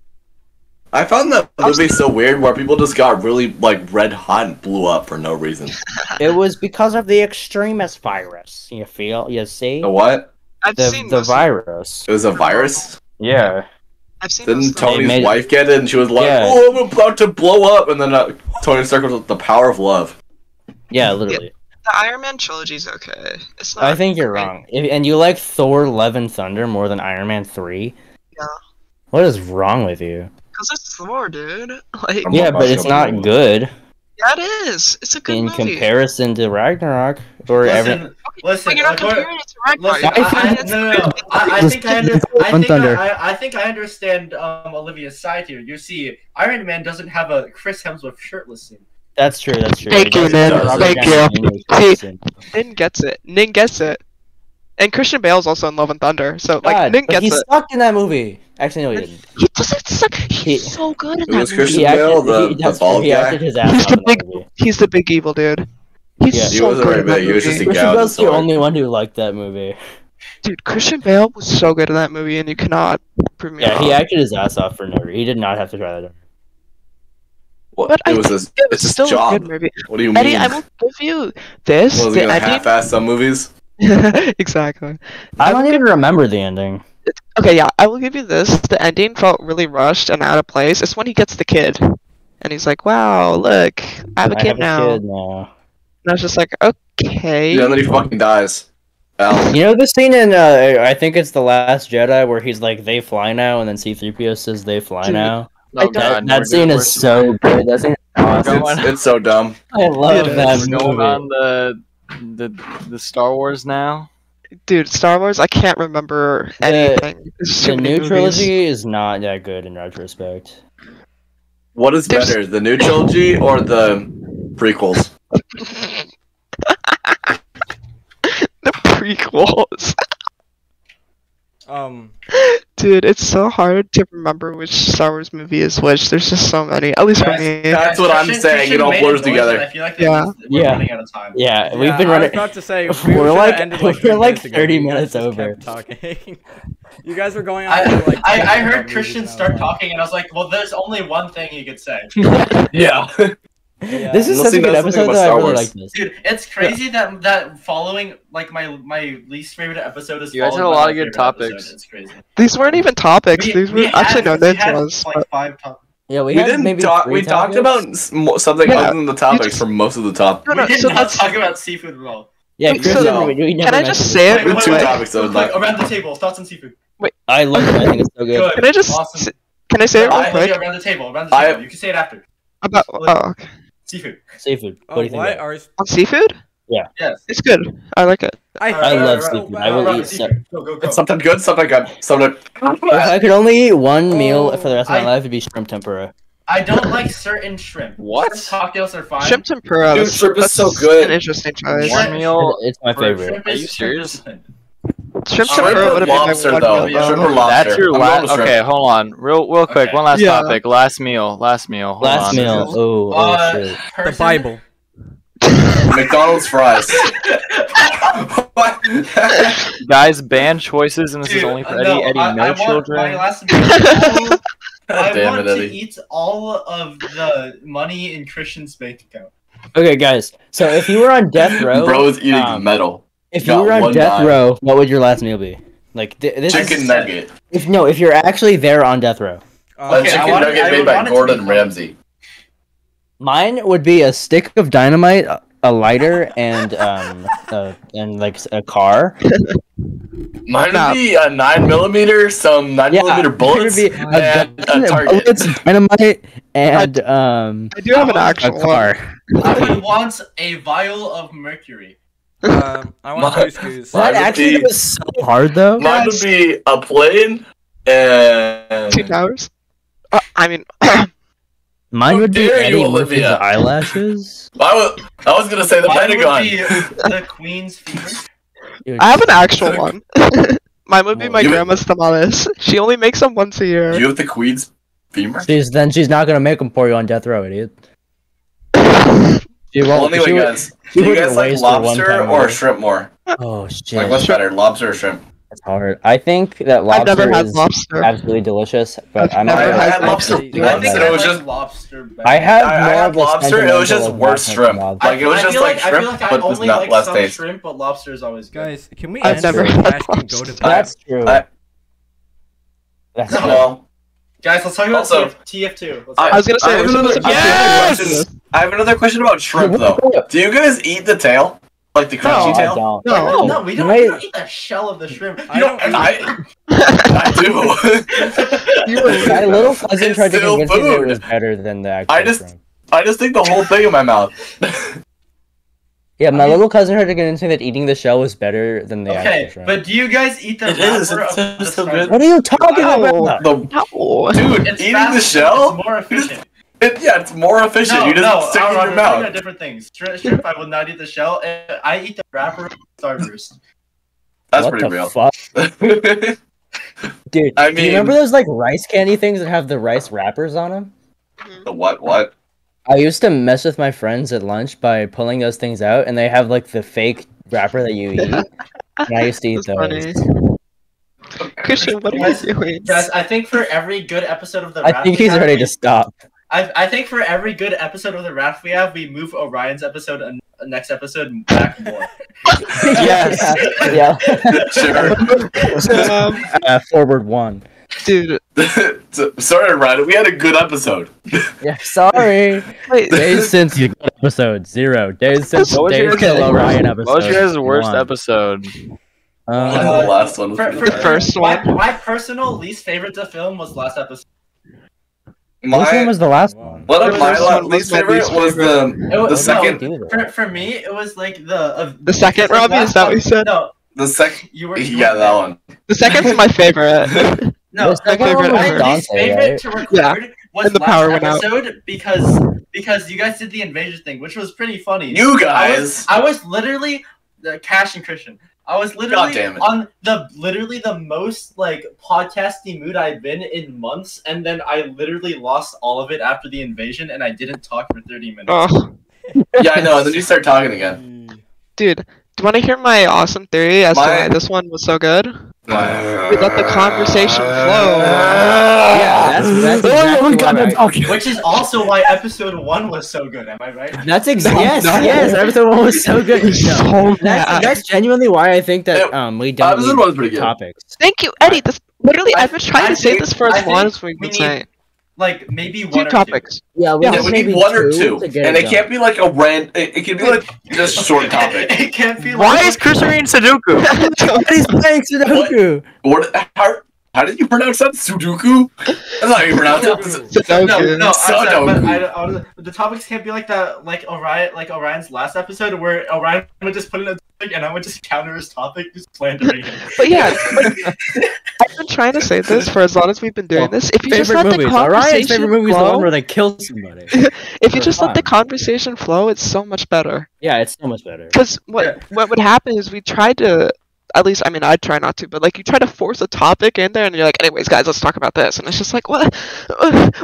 I found that movie so weird where people just got really like red hot and blew up for no reason. It was because of the Extremis virus. You feel? You see? The what? I've The seen the virus. It was a virus. Yeah. I've seen most Didn't of. Tony's made it- wife get it? And she was like, Yeah. "Oh, I'm about to blow up," and then uh, Tony Stark was like, "The power of love." Yeah, literally. The Iron Man trilogy's okay. It's not. I think you're great. wrong. If, and you like Thor: Love and Thunder more than Iron Man three. Yeah. What is wrong with you? Cause it's Thor, dude. Like, I'm yeah, but it's not lie. good yeah, it is. It's a good in movie. comparison to Ragnarok or every. Listen, listen. But you're not comparing it to Ragnarok. Listen, You're I, I, comparing it to no, no, no. I, I think I, under, I, think I, I, I think I understand um, Olivia's side here. You see, Iron Man doesn't have a Chris Hemsworth shirtless scene. That's true. That's true. Thank you, doesn't man. Thank you. See, person. Nin gets it. Nin gets it. And Christian Bale's also in Love and Thunder, so like God, Nin gets he it. sucked in that movie. Actually, no, he didn't. He doesn't suck. He's He- so good in that was movie. Christian He acted, Bale, the- he, the bald he guy? his ass He's the big. movie. He's the big evil dude. He's Yeah. He wasn't good very in that big, he was just a Christian guy with a Bale's the sword. only one who liked that movie. Dude, Christian Bale was so good in that movie, and you cannot prove me Yeah, wrong. he acted his ass off for no reason. He did not have to try that. On. What? But it was think his, it it's was his still a job. good movie. What do you mean? Eddie, I will give you this. was he the gonna ending. half-ass some movies? exactly. I I don't even remember the ending. Okay, yeah, I will give you this. The ending felt really rushed and out of place. It's when he gets the kid, and he's like, "Wow, look, I have a I kid have now." a kid now. And I was just like, "Okay." Yeah, and then he fucking dies. Al. You know the scene in uh, I think it's the Last Jedi where he's like they fly now and then C-3PO says they fly Dude, now. Oh, that God, that scene good. is so good. That scene is awesome. It's, it's so dumb. I love It that We're going movie. on the the the Star Wars now. Dude, Star Wars, I can't remember The- anything. There's The new movies. trilogy is not that good in retrospect. What is There's- better, the new trilogy or the prequels? the prequels. Um, Dude, it's so hard to remember which Star Wars movie is which. There's just so many. At least for me. That's what I'm Christian- saying, it all made blurs together. I feel like Yeah. we're Yeah. running out of time. Yeah, we've yeah, been I running. was about to say we We're should've like- we're like minutes ago, 30 but minutes just over. kept Talking. you guys were going on. I, for like I, I heard movies Christian now. start talking, and I was like, "Well, there's only one thing he could say." Yeah. Yeah. This is Unless such he a good episode about that I Star really Wars. like this. Dude, it's crazy that that following like my my least favorite episode is. You guys had a lot of good favorite episode. topics. It's crazy. These weren't even topics. We- These we were actually had- no, we this had, was. like five topics. Yeah, we, We, didn't maybe talk. three We talked about something Yeah, other than the topics just- for most of the top. No, we did so not that's- talk about seafood at all. Yeah, So- Christian, No. we, we never Can I just this. say it Wait, wait, two wait. topics though. Quick, Like, around the table. Thoughts on seafood. Wait, I love it. I think it's so good. Good. Can I just? Awesome. Can I say it real I- quick? Around the table. Around the I- table. You can say it after. About oh, okay. Seafood. Seafood. Oh, what do you oh, think? what? about it? Are, on seafood? Yeah. Yes. It's good. I like it. I, I alright, love alright, seafood. alright, I will alright, eat seafood. Go, go, go. It's something good, something good, something. If I could only eat one oh, meal for the rest of my I- life, it'd be shrimp tempura. I don't like certain shrimp. What? Shrimp cocktails are fine. Shrimp tempura. Dude, shrimp is so good. An interesting choice. One meal. It's my favorite. Are you serious? Shrimp Shrimp would have been lobster, one though. meal, Shrimp or lobster. That's your last. going. Okay, hold on, real, real quick. Okay. One last Yeah. topic. Last meal. Last meal. Hold Last on. meal. Oh, oh Uh, shit. the Bible. McDonald's fries. Guys, banned choices, and this is only for Eddie. no, Eddie, I, no I want children. My last meal. I Damn want it, to Eddie. eat all of the money in Christian's bank account. Okay, guys. So if you were on death row, Bro's eating um, metal. If you were on death dime. row, what would your last meal be? Like th- this Chicken is, nugget. If no, if you're actually there on death row, Uh, Okay, I chicken want it- nugget made by want it to Gordon Ramsay. mine would be a stick of dynamite, a- a lighter, and um, uh, and like a car. Mine would be a nine millimeter, some nine Yeah, millimeter bullets, would be a and gun, a target. bullets, dynamite, and um, I do have an A a actual car. I would want a vial of mercury. Um, I want My- couscous. Mine That actually be- was so hard though. Mine would be a plane and Two towers. Uh, I mean, Mine How would be dare you, Eddie Murphy's Olivia. eyelashes. I was, I was gonna say the Mine Pentagon. would be the Queen's fever. Dude, I have an actual one. Mine would be my You- grandma's tamales. She only makes them once a year. You have the Queen's femur. She's then she's not gonna make them for you on death row, idiot. She Well, won't. anyway, she would- guys, she do you wouldn't guys like waste her one lobster or meal. shrimp more? Oh shit, Like, what's better, lobster or shrimp? that's hard. I think that lobster I've lobster never had is lobster. absolutely delicious, but I've I'm never not. I had had lobster I think it was like just. lobster better. I have I- I had of a lobster, it was just worse attachment shrimp. lobster. Like, it was just feel like I feel shrimp, like I but with only not like less some taste. shrimp, but lobster is always good. Guys, can we I've end never so had Ash can go to lobster. bed? That's true. That's No. True. Well, Guys, let's talk about Also- TF, TF2. Let's I- I was gonna say, I have another, supposed to I have another Yes! question. I have another question about shrimp though. Do you guys eat the tail, like the No, crunchy I tail? no, No. no, we don't, Wait. we don't eat the shell of the shrimp. I don't don't. I, I do. You were- My little cousin It's tried to still convince me it food. was better than the actual I just- shrimp. I just think the whole thing in my mouth. Yeah, my I mean- little cousin tried to convince me that eating the shell was better than the okay, actual shrimp. but do you guys eat the It is, wrapper it's- of the so starter? good. what are you talking No. about? the No. dude It's eating fast the shell. It's more efficient. It, yeah, it's more efficient. No, you just no, stick it in Aaron, your we're talking about mouth. different things. Shrimp, shrimp, I will not eat the shell. and I eat the wrapper of Starburst. That's what pretty the real. fuck, dude? I do you remember those like rice candy things that have the rice wrappers on them? the what? What? I used to mess with my friends at lunch by pulling those things out, and they have like the fake wrapper that you eat. and I used to eat That's those. funny. Christian, what are you doing? Guys, I think for every good episode of the I think he's have, ready we- to stop. I, I think for every good episode of the Raft we have, we move Orion's episode and next episode back more. yes. yeah. Sure. Um, Uh, forward one. Dude, Sorry, Ryan. We had a good episode. Yeah. Sorry. wait. Days since you got episode zero. Days since What was days your till guys' Orion episode. What was your guys' worst one. episode? Uh, the last one. Was For, for, The first one. my personal least favorite to film was last episode. which one was the last one? one of my first la- one least was favorite was the It was, the no, second do for, for me, it was like the uh, The second, Robbie, is that what one- you said? No, the second. you were. you Yeah, were- that one. The second's my favorite. No, The second one favorite was ever. my least Dante, favorite right? to record Yeah, was and the last power went out. episode because because you guys did the invasion thing, which was pretty funny. You I guys. was, I was literally the Cash and Christian. I was literally on the literally the most like podcasty mood I'd been in months, and then I literally lost all of it after the invasion, and I didn't talk for thirty minutes. Oh, yeah, I know. And then you start talking again. Mm. dude, do you want to hear my awesome theory as to why this one was so good? We let the conversation flow. Yeah, that's that's exactly why I- Which is also why episode one was so good. Am I right? That's exactly yes, no. yes. Episode one was so good. So No, that's, that's genuinely why I think that um we don't Episode need one was pretty good. topics. Thank you, Eddie. This literally, I- I've been trying I to say this for I as long as we've we been need- saying. Like maybe Two one or topics. Yeah, we Yeah, Yeah, just we maybe need one or two two, to get and it it can't be like a rant. It, it can be like just a short topic. it can't be. Why like- is Chris reading Sudoku? Eddie's playing Sudoku. What? How, How did you pronounce that? Sudoku? That's not how you pronounce it. No, no, I'm sorry, but I, I, the topics can't be like that, like Orion, like Orion's last episode, where Orion would just put in a topic and I would just counter his topic, just slandering him. But yeah, like, I've been trying to say this for as long as we've been doing this. If you just favorite let the movies. Orion's conversation favorite movie is the one where they kill somebody. if you just let the conversation flow, it's so much better. yeah, it's so much better. Because what what would happen is we tried to, at least I mean I'd try not to, but like you try to force a topic in there, and you're like, anyways, guys, let's talk about this, and it's just like, what?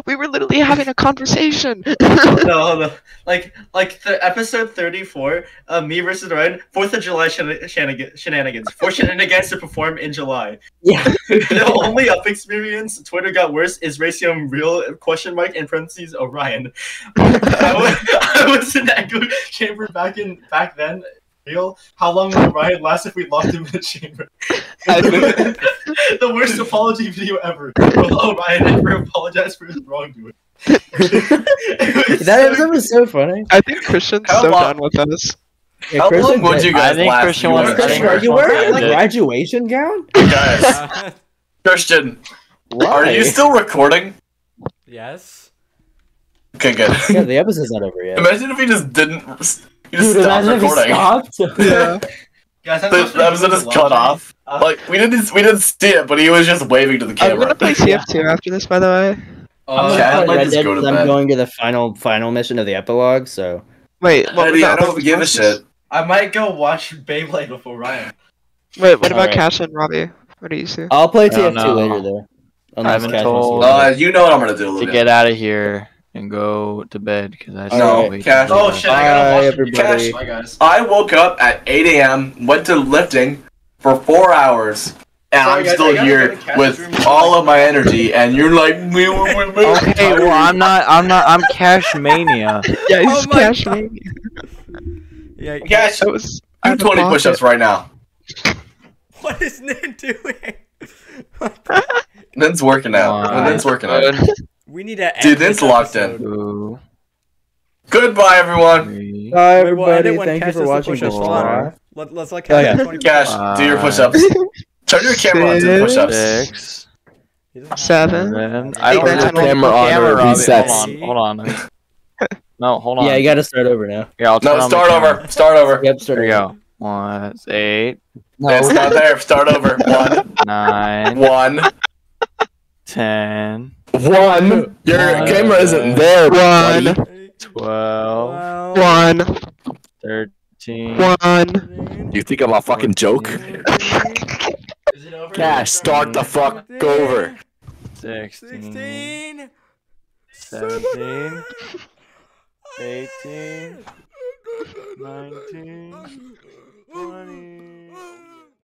We were literally having a conversation. no, no, like, like the episode thirty-four, uh, me versus Ryan, Fourth of July shen- shenanigans, shenanigans, four shenanigans to perform in July. Yeah. the only up experience Twitter got worse is Racium real question mark in parentheses Orion. I was, I was in that echo chamber back in back then. Real? How long would Orion last if we locked him in the chamber? the worst apology video ever. Will Orion ever apologize for his wrongdoing? That episode was so funny. I think Christian's How so long- done with us. Yeah, How Christian long would you guys I think last? Christian you was- Christian, are you wearing like ended. graduation gown? Guys, Christian, are you still recording? yes. Okay, good. Yeah, the episode's not over yet. Imagine if he just didn't. You just Dude, stopped imagine if he recording. stopped. Yeah. Guys, The, that's episode is cut off. Uh, Like we didn't we didn't see it, but he was just waving to the camera. I'm camera. gonna play TF2 after this, by the way. I'm Uh, gonna Yeah, I'd play like Red to Dead go to 'cause I'm going to the final final mission of the epilogue. So Wait, what was Eddie, I don't give a shit. I might go watch Beyblade before Ryan. Wait, what about Alright. Cash and Robbie? What do you see? I'll play TF2 know. later though. I've been Cash told- wants Uh, you know what I'm gonna do, to Olivia. get out of here and go to bed because I No, still wait Cash- Oh shit, I gotta Bye, watch everybody. Bye guys. I woke up at 8 a.m., went to lifting for four hours, and Sorry, I'm guys, still here go to Cash's with room. all of my energy, and you're like, me, me, me, me. Okay, well I'm not. I'm not. I'm Cash Mania. Yeah, he's Oh Cash God. Mania. Yeah. Cash, That was do 20 push-ups right now. What is Nin doing? Nin's working out. One. Nin's working out. We need to. Dude, end this locked in. episode. Goodbye, everyone. three, Bye Wait, we'll everybody. it when Thank you for the watching. push-ups. Four. Hold. Let, let's let Oh, Cash yeah. do 20 Cash, Five. do your push-ups. Turn your camera on to the push-ups. six, He doesn't have- Seven. seven. I don't have the camera on or it Robbie. resets. Hold on. Hold on. No, hold on. Yeah, you gotta start over now. Yeah, I'll turn No, on the start over. Start over. Yep, start There you over. go. One, it's eight, It's not there. Start over. One. nine, One. ten, One. Your One. camera isn't there. One. buddy. twelve, One. thirteen. One. You think I'm a fucking joke? Is it over? Cash, start the fuck over. 16, 16. 17, 18, 19,